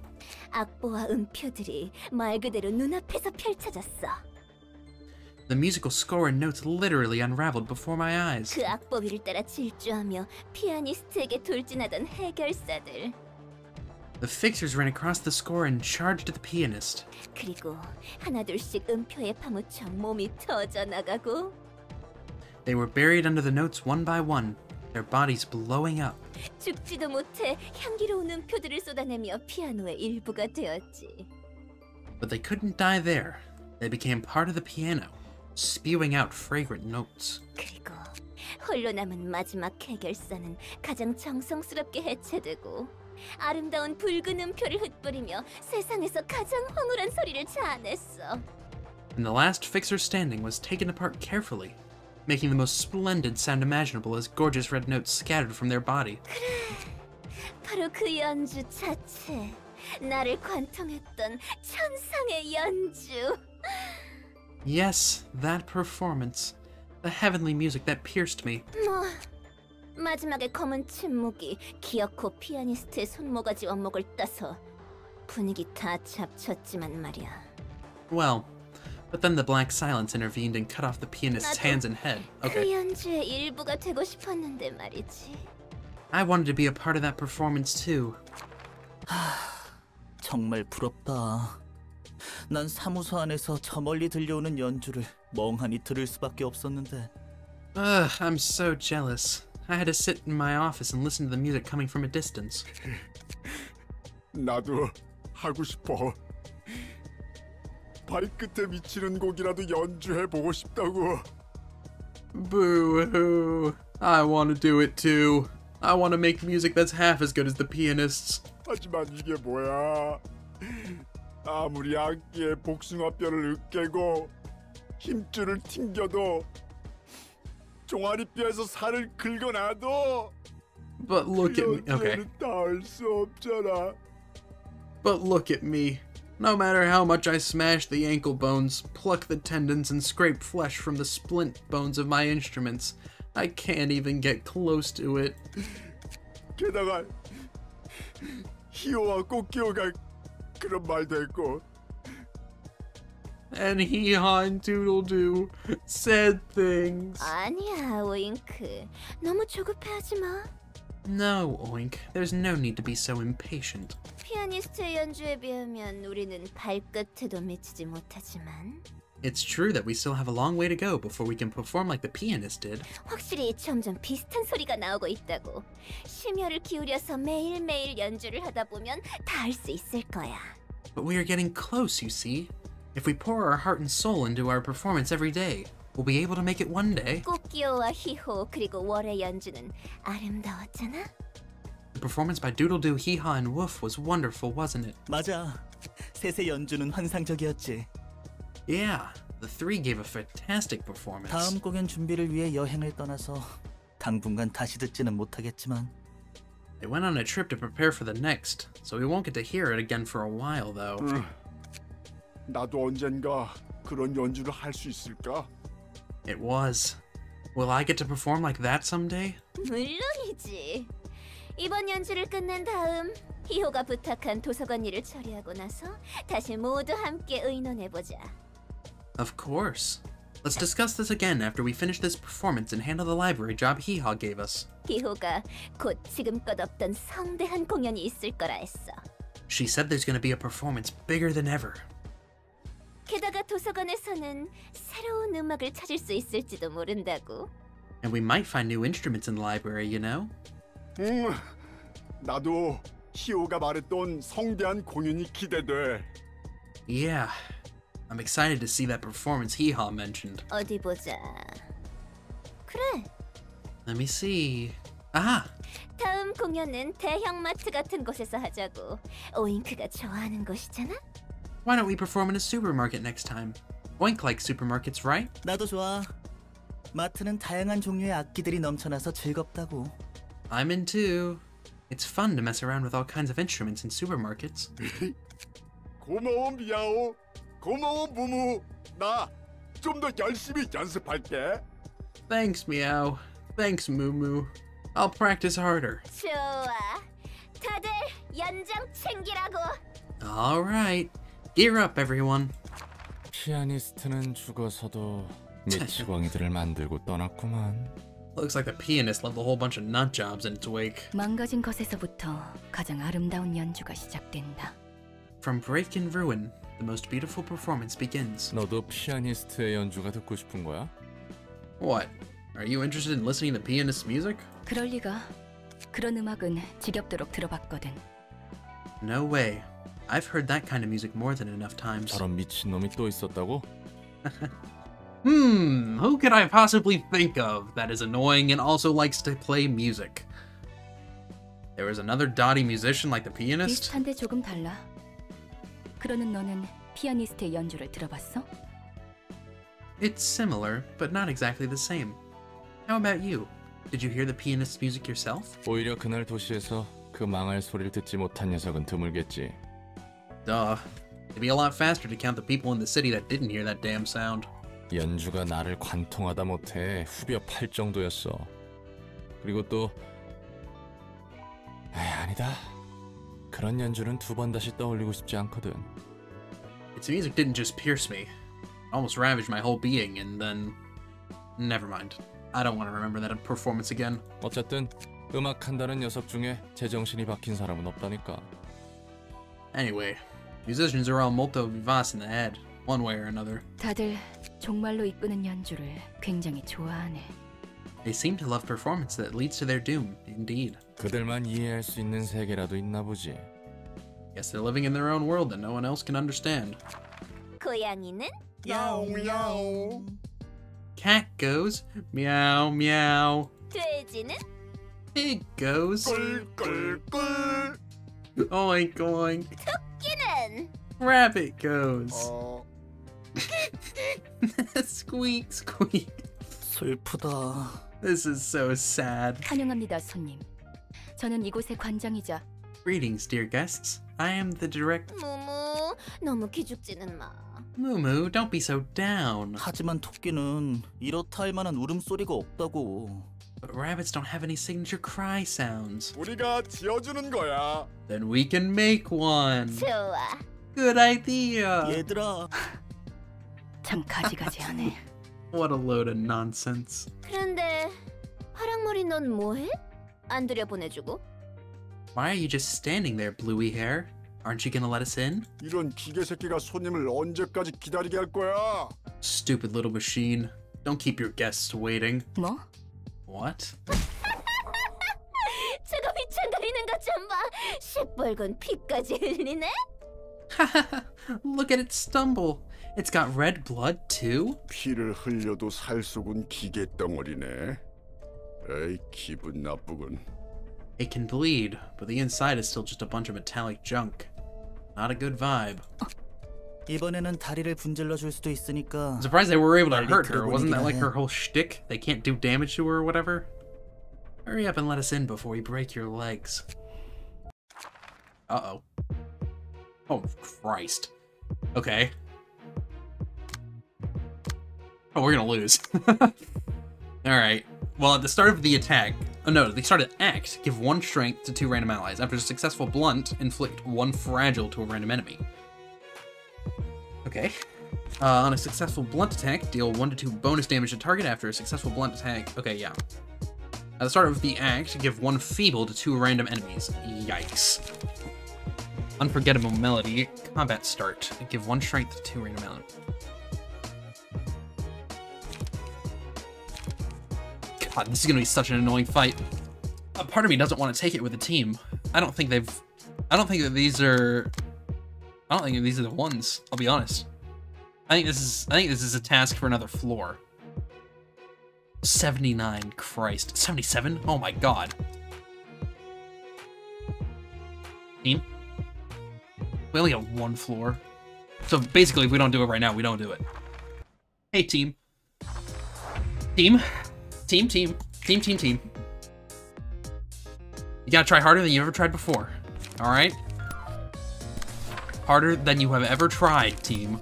Speaker 9: 악보와 음표들이 말 그대로 눈앞에서 펼쳐졌어.
Speaker 1: The musical score and notes literally unraveled before my eyes.
Speaker 9: 그 악보 위를 따라 질주하며 피아니스트에게 돌진하던 해결사들.
Speaker 1: The fixers ran across the score and charged at the pianist.
Speaker 9: 그리고 하나둘씩 음표에 파묻혀 몸이 터져 나가고
Speaker 1: They were buried under the notes one by one, their bodies blowing up.
Speaker 9: 죽지도 못해 향기로운 음표들을 쏟아내며 피아노의 일부가 되었지.
Speaker 1: But they couldn't die there. They became part of the piano, spewing out fragrant notes.
Speaker 9: 그리고 홀로 남은 마지막 해결사는 가장 정성스럽게 해체되고 아름다운 붉은 음표를 흩뿌리며 세상에서 가장 황홀한 소리를 자아냈어.
Speaker 1: And the last fixer standing was taken apart carefully, making the most splendid sound imaginable as gorgeous red notes scattered from their body.
Speaker 9: 바로 그 연주 자체. 나를 관통했던 천상의 연주.
Speaker 1: Yes, that performance. The heavenly music that pierced me.
Speaker 9: 뭐 마지막에 검은 침묵이 기어코 피아니스트의 손모가지 원목을 따서 분위기 다 잡쳤지만 말이야.
Speaker 1: Well, but then the black silence intervened and cut off the pianist's
Speaker 9: 나도
Speaker 1: hands and head.
Speaker 9: 그
Speaker 1: Okay.
Speaker 9: 연주의 일부가 되고 싶었는데 말이지.
Speaker 1: I wanted to be a part of that performance too.
Speaker 10: 정말 부럽다. 난 사무소 안에서 저 멀리 들려오는 연주를 멍하니 들을 수밖에 없었는데
Speaker 1: Ugh, I'm so jealous. I had to sit in my office and listen to the music coming from a distance.
Speaker 11: 나도 하고 싶어. 발끝에 미치는 곡이라도 연주해 보고 싶다고.
Speaker 1: Boo hoo. I want to do it too. I want to make music that's half as good as the pianists.
Speaker 11: 하지만 이게 뭐야? 아무리 악기에 복숭아뼈를 으깨고 힘줄을 튕겨도 종아리뼈에서 살을 긁어놔도
Speaker 1: But look at me. Okay.
Speaker 11: 닿을 수 없잖아.
Speaker 1: But look at me. No matter how much I smash the ankle bones, pluck the tendons, and scrape flesh from the splint bones of my instruments, I can't even get close to it.
Speaker 11: 게다가 히오와 꽃기호가 그런 말도 했고
Speaker 1: And hee haw and doodle doo said things.
Speaker 9: 아니야, 오잉크. 너무 조급해하지 마.
Speaker 1: No, Oink, there's no need to be so impatient.
Speaker 9: 피아니스트의 연주에 비하면 우리는 발끝에도 미치지 못하지만
Speaker 1: It's true that we still have a long way to go before we can perform like the pianist did.
Speaker 9: 확실히 점점 비슷한 소리가 나오고 있다고. 심혈을 기울여서 매일매일 연주를 하다 보면 다 할 수 있을 거야.
Speaker 1: But we are getting close, you see. If we pour our heart and soul into our performance every day, we'll be able to make it one day.
Speaker 9: 꽃기호와 희호 그리고 월의 연주는 아름다웠잖아.
Speaker 1: The performance by Doodle Doo, Hee Haw, and Woof was wonderful, wasn't it?
Speaker 10: 맞아. 셋의 연주는 환상적이었지.
Speaker 1: Yeah, the three gave a fantastic performance.
Speaker 10: 다음 공연 준비를 위해 여행을 떠나서 당분간 다시 듣지는 못하겠지만
Speaker 1: They went on a trip to prepare for the next, so we won't get to hear it again for a while, though.
Speaker 11: 나도 언젠가 그런 연주를 할 수 있을까?
Speaker 1: It was. Will I get to perform like that someday?
Speaker 9: 물론이지. 이번 연주를 끝낸 다음 희호가 부탁한 도서관 일을 처리하고 나서 다시 모두 함께 의논해 보자.
Speaker 1: Of course. Let's discuss this again after we finish this performance and handle the library job Hee-Haw gave us.
Speaker 9: 희호가 곧 지금껏 없던 성대한 공연이 있을 거라 했어.
Speaker 1: She said there's gonna be a performance bigger than ever.
Speaker 9: 게다가 도서관에서는 새로운 음악을 찾을 수 있을지도 모른다고.
Speaker 1: And we might find new instruments in the library, you know?
Speaker 11: 음, 나도 희호가 말했던 성대한 공연이 기대돼.
Speaker 1: Yeah. I'm excited to see that performance Hee-Haw mentioned.
Speaker 9: 어디 보자. 그래.
Speaker 1: Let me see. Ah!
Speaker 9: 다음 공연은 대형 마트 같은 곳에서 하자고. 오잉크가 좋아하는 곳이잖아.
Speaker 1: Why don't we perform in a supermarket next time? Oink likes supermarkets, right?
Speaker 10: 나도 좋아. 마트는 다양한 종류의 악기들이 넘쳐나서 즐겁다고.
Speaker 1: I'm in too. It's fun to mess around with all kinds of instruments in supermarkets.
Speaker 11: 고마워 미야오. 고마워 무무. 나 좀 더 열심히 연습할게.
Speaker 1: Thanks, Meow. Thanks, Moo Moo. I'll practice harder.
Speaker 9: 좋아. 다들 연장 챙기라고.
Speaker 1: Alright. Gear up, everyone.
Speaker 7: 피아니스트는 죽어서도 미치광이들을 만들고 떠났구만.
Speaker 1: Looks like the pianist left a whole bunch of nut jobs in its wake.
Speaker 2: 망가진 것에서부터 가장 아름다운 연주가 시작된다.
Speaker 1: From break and ruin, the most beautiful performance begins.
Speaker 7: 너도 피아니스트의 연주가 듣고 싶은 거야?
Speaker 1: What? Are you interested in listening to pianist's music?
Speaker 2: 그럴 리가. 그런 음악은 지겹도록 들어봤거든.
Speaker 1: No way. I've heard that kind of music more than enough times.
Speaker 7: 저런 미친 놈이 또 있었다고?
Speaker 1: Hmm, who could I possibly think of that is annoying and also likes to play music? There was another dotty musician like the pianist?
Speaker 2: 비슷한데 조금 달라. 그러는 너는 피아니스트의 연주를 들어봤어?
Speaker 1: It's similar, but not exactly the same. How about you? Did you hear the pianist's music yourself?
Speaker 7: 오히려 그날 도시에서 그 망할 소리를 듣지 못한 녀석은 드물겠지.
Speaker 1: Duh. It'd be a lot faster to count the people in the city that didn't hear that damn sound.
Speaker 7: 연주가 나를 관통하다 못해 후벼 팔 정도였어. 그리고 또 에이, 아니다. 그런 연주는 두 번 다시 떠올리고 싶지 않거든.
Speaker 1: Its music didn't just pierce me. It almost ravaged my whole being, and then... Never mind. I don't want to remember that performance again.
Speaker 7: 어쨌든 음악 한다는 녀석 중에 제정신이 박힌 사람은 없다니까.
Speaker 1: Anyway, musicians are all molto vivace in the head, one way or another.
Speaker 2: 다들 종말로 이끄는 연주를 굉장히 좋아하네.
Speaker 1: They seem to love performance that leads to their doom, indeed.
Speaker 7: 그들만 이해할 수 있는 세계라도 있나 보지.
Speaker 1: Guess they're living in their own world that no one else can understand.
Speaker 9: 고양이는
Speaker 11: 야옹 야옹.
Speaker 1: Cat goes meow meow.
Speaker 9: 돼지는
Speaker 1: Pig goes
Speaker 11: 꿀꿀꿀.
Speaker 1: oink oink.
Speaker 9: 끼는
Speaker 1: Rabbit goes
Speaker 11: 어,
Speaker 1: squeak squeak.
Speaker 10: 슬프다.
Speaker 1: This is so sad.
Speaker 2: 환영합니다, 손님. 저는 이곳의 관장이자
Speaker 1: Greetings, dear guests. I am the direct.
Speaker 9: 무무 너무 기죽지는 마.
Speaker 1: Mumu, don't be so down.
Speaker 10: 하지만 토끼는 이렇다 할 만한 울음소리가 없다고.
Speaker 1: But rabbits don't have any signature cry sounds.
Speaker 11: 우리가 지어주는 거야.
Speaker 1: Then we can make one.
Speaker 9: 좋아.
Speaker 1: Good idea.
Speaker 10: 얘들아,
Speaker 2: 참 가지가지하네.
Speaker 1: What a load of nonsense.
Speaker 9: 그런데 파랑머리 넌 뭐해? 안 들여보내주고?
Speaker 1: Why are you just standing there, bluey hair? Aren't you gonna let us in?
Speaker 11: 이런 기계 새끼가 손님을 언제까지 기다리게 할 거야?
Speaker 1: Stupid little machine. Don't keep your guests waiting.
Speaker 2: 뭐?
Speaker 1: What?
Speaker 9: 저거 휘청거리는 것 좀 봐. 시뻘건 피까지 흘리네.
Speaker 1: Look at it stumble. It's got red blood too?
Speaker 11: 피를 흘려도 살 속은 기계 덩어리네. 에이 기분 나쁘군.
Speaker 1: It can bleed, but the inside is still just a bunch of metallic junk. Not a good vibe.
Speaker 10: 이번에는 다리를 분질러 줄 수도 있으니까.
Speaker 1: I'm surprised they were able to
Speaker 10: 빨리
Speaker 1: hurt her. Wasn't that
Speaker 10: 들어보내기나
Speaker 1: like
Speaker 10: 해.
Speaker 1: her whole shtick? They can't do damage to her or whatever? Hurry up and let us in before we break your legs. Uh oh. Oh, Christ. Okay. Oh, we're gonna lose. Alright. Well, at the start of the attack, oh no, the start of the act, give one strength to two random allies. After a successful blunt, inflict one fragile to a random enemy. Okay. Uh, on a successful blunt attack, deal 1 to 2 bonus damage to target after a successful blunt attack. Okay, yeah. At the start of the act, give 1 feeble to 2 random enemies. Yikes. Unforgettable melody. Combat start. Give 1 strength to 2 random enemies. God, this is gonna be such an annoying fight. A part of me doesn't want to take it with the team. I don't think they've... I don't think that these are... I don't think these are the ones, I'll be honest. I think this is I think this is a task for another floor. 79, Christ. 77? Oh my god. Team? We only have one floor. So basically, if we don't do it right now, we don't do it. Hey, team. Team. Team, team. Team, team, team. You gotta try harder than you ever tried before. Alright? Harder than you have ever tried, team.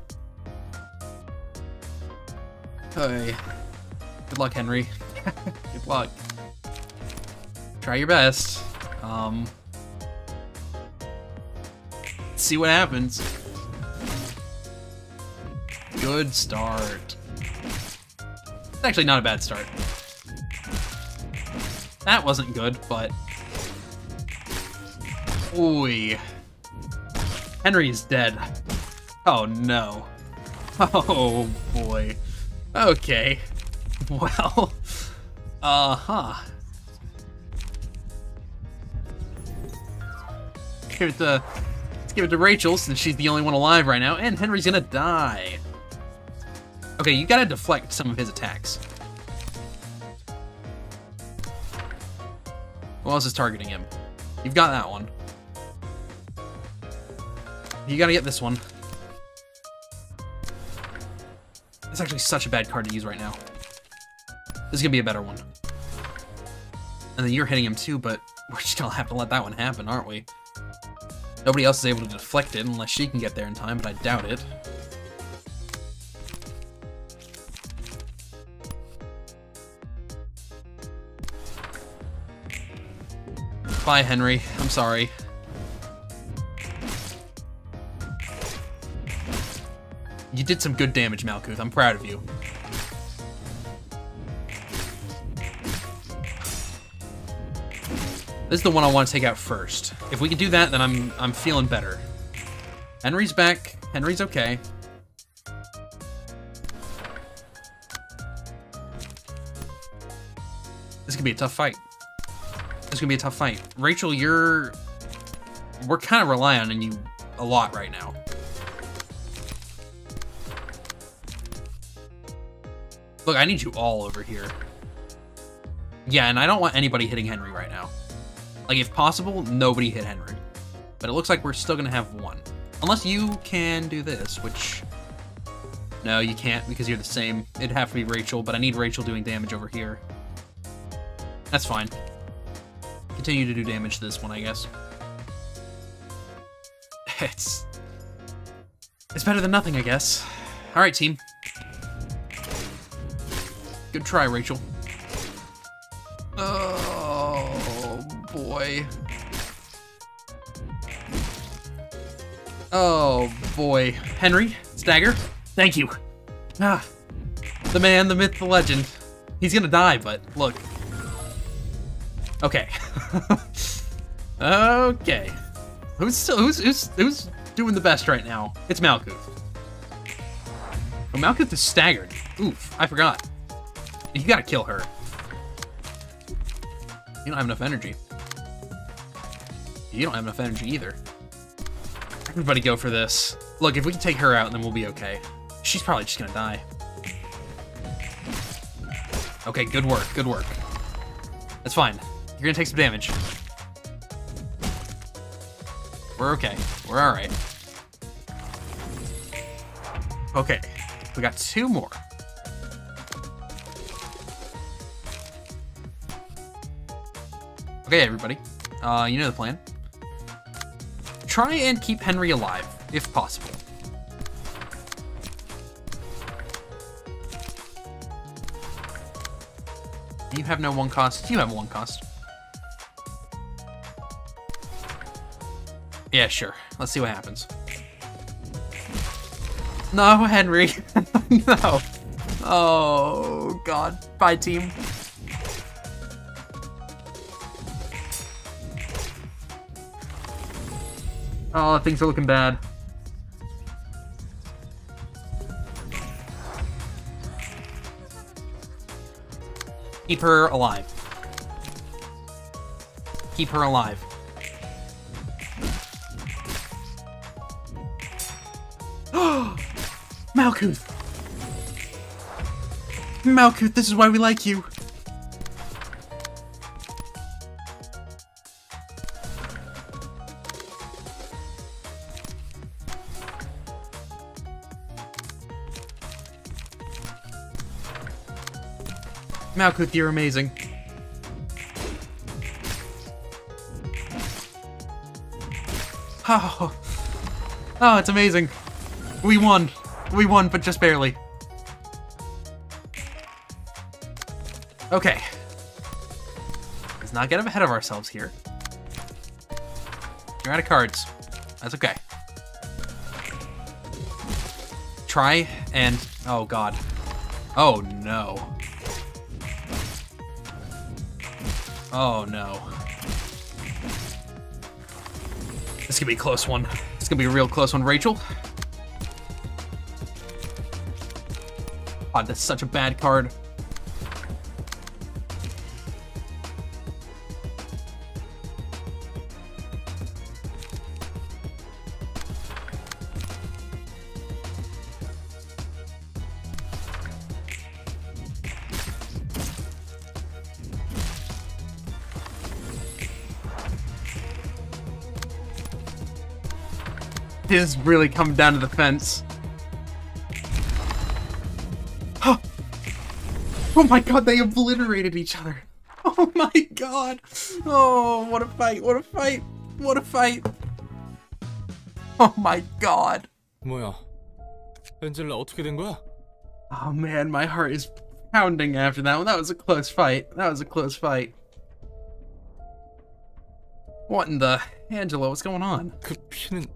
Speaker 1: Hey. Good luck, Henry. Good luck. Try your best. Um, see what happens. Good start. It's actually not a bad start. That wasn't good, but... Oi. Henry is dead. Oh no. Oh boy. Okay. Well, uh-huh. Give it to, let's give it to Rachel since she's the only one alive right now, and Henry's gonna die. Okay, you gotta deflect some of his attacks. Who else is targeting him? You've got that one. You gotta get this one. It's actually such a bad card to use right now. This is gonna be a better one. And then you're hitting him too, but we're just gonna have to let that one happen, aren't we? Nobody else is able to deflect it unless she can get there in time, but I doubt it. Bye, Henry. I'm sorry. You did some good damage, Malkuth. I'm proud of you. This is the one I want to take out first. If we can do that, then I'm I'm feeling better. Henry's back. Henry's okay. This could be a tough fight. This could be a tough fight. Rachel, you're... We're kind of relying on you a lot right now. Look, I need you all over here. Yeah, and I don't want anybody hitting Henry right now. Like, if possible, nobody hit Henry. But it looks like we're still gonna have one. Unless you can do this, which... No, you can't because you're the same. It'd have to be Rachel, but I need Rachel doing damage over here. That's fine. Continue to do damage to this one, I guess. It's... It's better than nothing, I guess. Alright, team. Good try, Rachel. Oh, boy. Oh, boy. Henry, Stagger, thank you. Ah, the man, the myth, the legend. He's gonna die, but look. Okay. okay. Who's still who's who's who's doing the best right now? It's Malkuth. Oh, Malkuth is staggered. Oof, I forgot. You gotta kill her. You don't have enough energy. You don't have enough energy either. Everybody go for this. Look, if we can take her out, then we'll be okay. She's probably just gonna die. Okay, good work, good work. That's fine. You're gonna take some damage. We're okay. We're alright. Okay. We got two more. Okay, everybody. Uh, you know the plan. Try and keep Henry alive, if possible. You have no one cost. You have one cost. Yeah, sure. Let's see what happens. No, Henry. no. Oh, God. Bye, team. Oh, things are looking bad. Keep her alive. Keep her alive. Malkuth! Malkuth, this is why we like you. Malkuth, you're amazing. Oh, oh, it's amazing. We won. We won, but just barely. Okay. Let's not get ahead of ourselves here. You're out of cards. That's okay. Try and... Oh, God. Oh, no. Oh, no. This could be a close one. This could be a real close one, Rachel. God, that's such a bad card. is really coming down to the fence. Oh my god, they obliterated each other. Oh my god. Oh, what a fight, what a fight, what a fight. Oh my god.
Speaker 7: 뭐야? 엔젤라 어떻게 된 거야?
Speaker 1: Oh man, my heart is pounding after that one. That was a close fight. That was a close fight. What in the... Angela, what's going on?
Speaker 7: 그 피는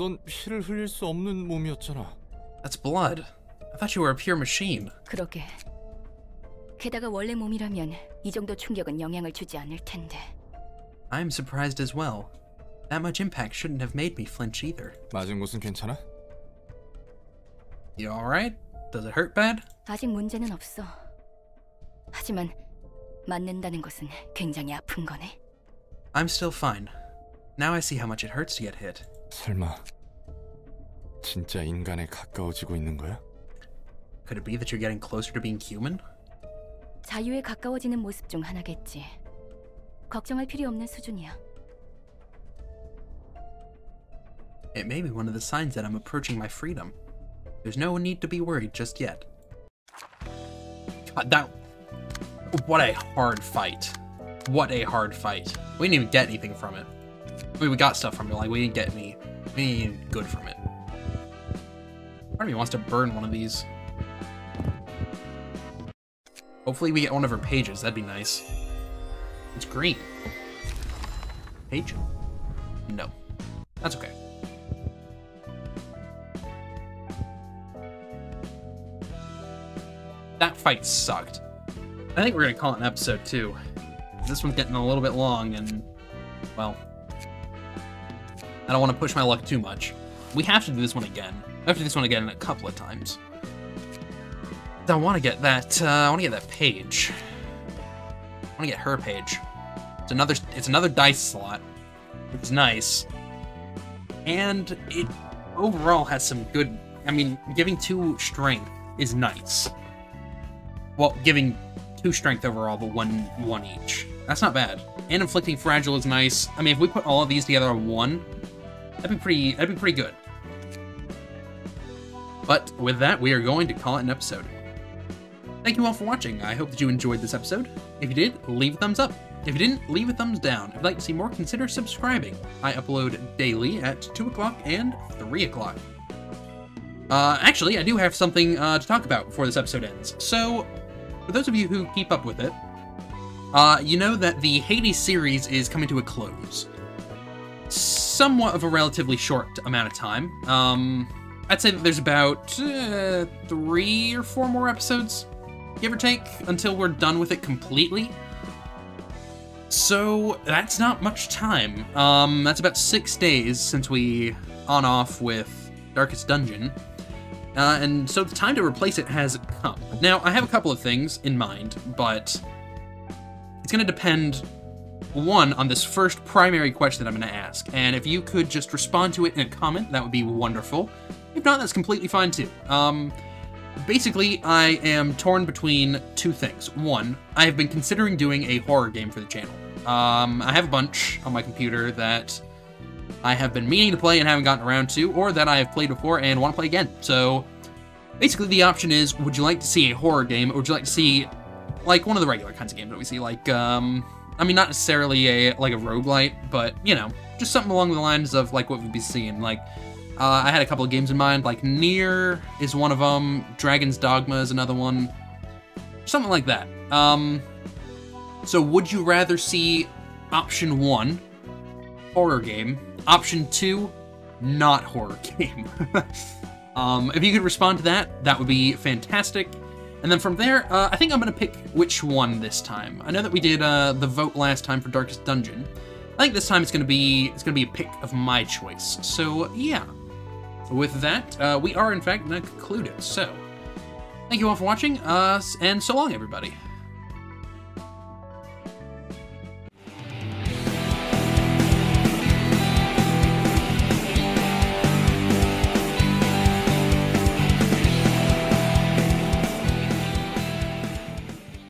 Speaker 7: 넌 피를 흘릴 수 없는 몸이었잖아.
Speaker 1: That's blood. I thought you were a pure machine.
Speaker 2: 그러게. 게다가 원래 몸이라면 이 정도 충격은 영향을 주지 않을 텐데.
Speaker 1: I'm surprised as well. That much impact shouldn't have made me flinch either.
Speaker 7: 맞은 곳은 괜찮아?
Speaker 1: You alright? Does it hurt bad?
Speaker 2: 아직 문제는 없어. 하지만 맞는다는 것은 굉장히 아픈 거네.
Speaker 1: I'm still fine. Now I see how much it hurts to get hit.
Speaker 7: 설마 진짜 인간에 가까워지고 있는 거야?
Speaker 1: Could it be that you're getting closer to being human?
Speaker 2: 자유에 가까워지는 모습 중 하나겠지. 걱정할 필요 없는 수준이야.
Speaker 1: It may be one of the signs that I'm approaching my freedom. There's no need to be worried just yet. God, that... What a hard fight. What a hard fight. We didn't even get anything from it. I mean, we got stuff from it, like, we didn't get any, any good from it. Part of me wants to burn one of these. Hopefully we get one of her pages, that'd be nice. It's green. Page? No. That's okay. That fight sucked. I think we're gonna call it an episode too. This one's getting a little bit long and, well, I don't want to push my luck too much. We have to do this one again. I have to do this one again a couple of times. I want to get that, uh, I want to get that page. I want to get her page. It's another, it's another dice slot, which is nice. And it overall has some good, I mean, giving two strength is nice. Well, giving two strength overall, but one, one each. That's not bad. And inflicting fragile is nice. I mean, if we put all of these together on one, that'd be pretty, that'd be pretty good. But with that, we are going to call it an episode. Thank you all for watching. I hope that you enjoyed this episode. If you did, leave a thumbs up. If you didn't, leave a thumbs down. If you'd like to see more, consider subscribing. I upload daily at 2 o'clock and 3 o'clock. Uh, actually, I do have something uh, to talk about before this episode ends. So, for those of you who keep up with it, uh, you know that the Hades series is coming to a close. Somewhat of a relatively short amount of time. Um, I'd say that there's about uh, three or four more episodes, give or take, until we're done with it completely. So that's not much time. Um, that's about six days since we on off with Darkest Dungeon. Uh, and so the time to replace it has come. Now, I have a couple of things in mind, but it's going to depend, one, on this first primary question that I'm going to ask. And if you could just respond to it in a comment, that would be wonderful. If not, that's completely fine too. Um, basically, I am torn between two things. One, I have been considering doing a horror game for the channel. Um, I have a bunch on my computer that I have been meaning to play and haven't gotten around to, or that I have played before and want to play again. So, basically the option is, would you like to see a horror game, or would you like to see, like, one of the regular kinds of games that we see, like, um, I mean, not necessarily a, like, a roguelite, but, you know, just something along the lines of, like, what we'd be seeing, like, uh, I had a couple of games in mind, like Nier is one of them, Dragon's Dogma is another one, something like that. Um, so would you rather see option one, horror game, option two, not horror game? um, if you could respond to that, that would be fantastic. And then from there, uh, I think I'm going to pick which one this time. I know that we did uh, the vote last time for Darkest Dungeon. I think this time it's going to be it's going to be a pick of my choice. So yeah, with that, uh, we are in fact going to conclude it. So, thank you all for watching, uh, and so long, everybody.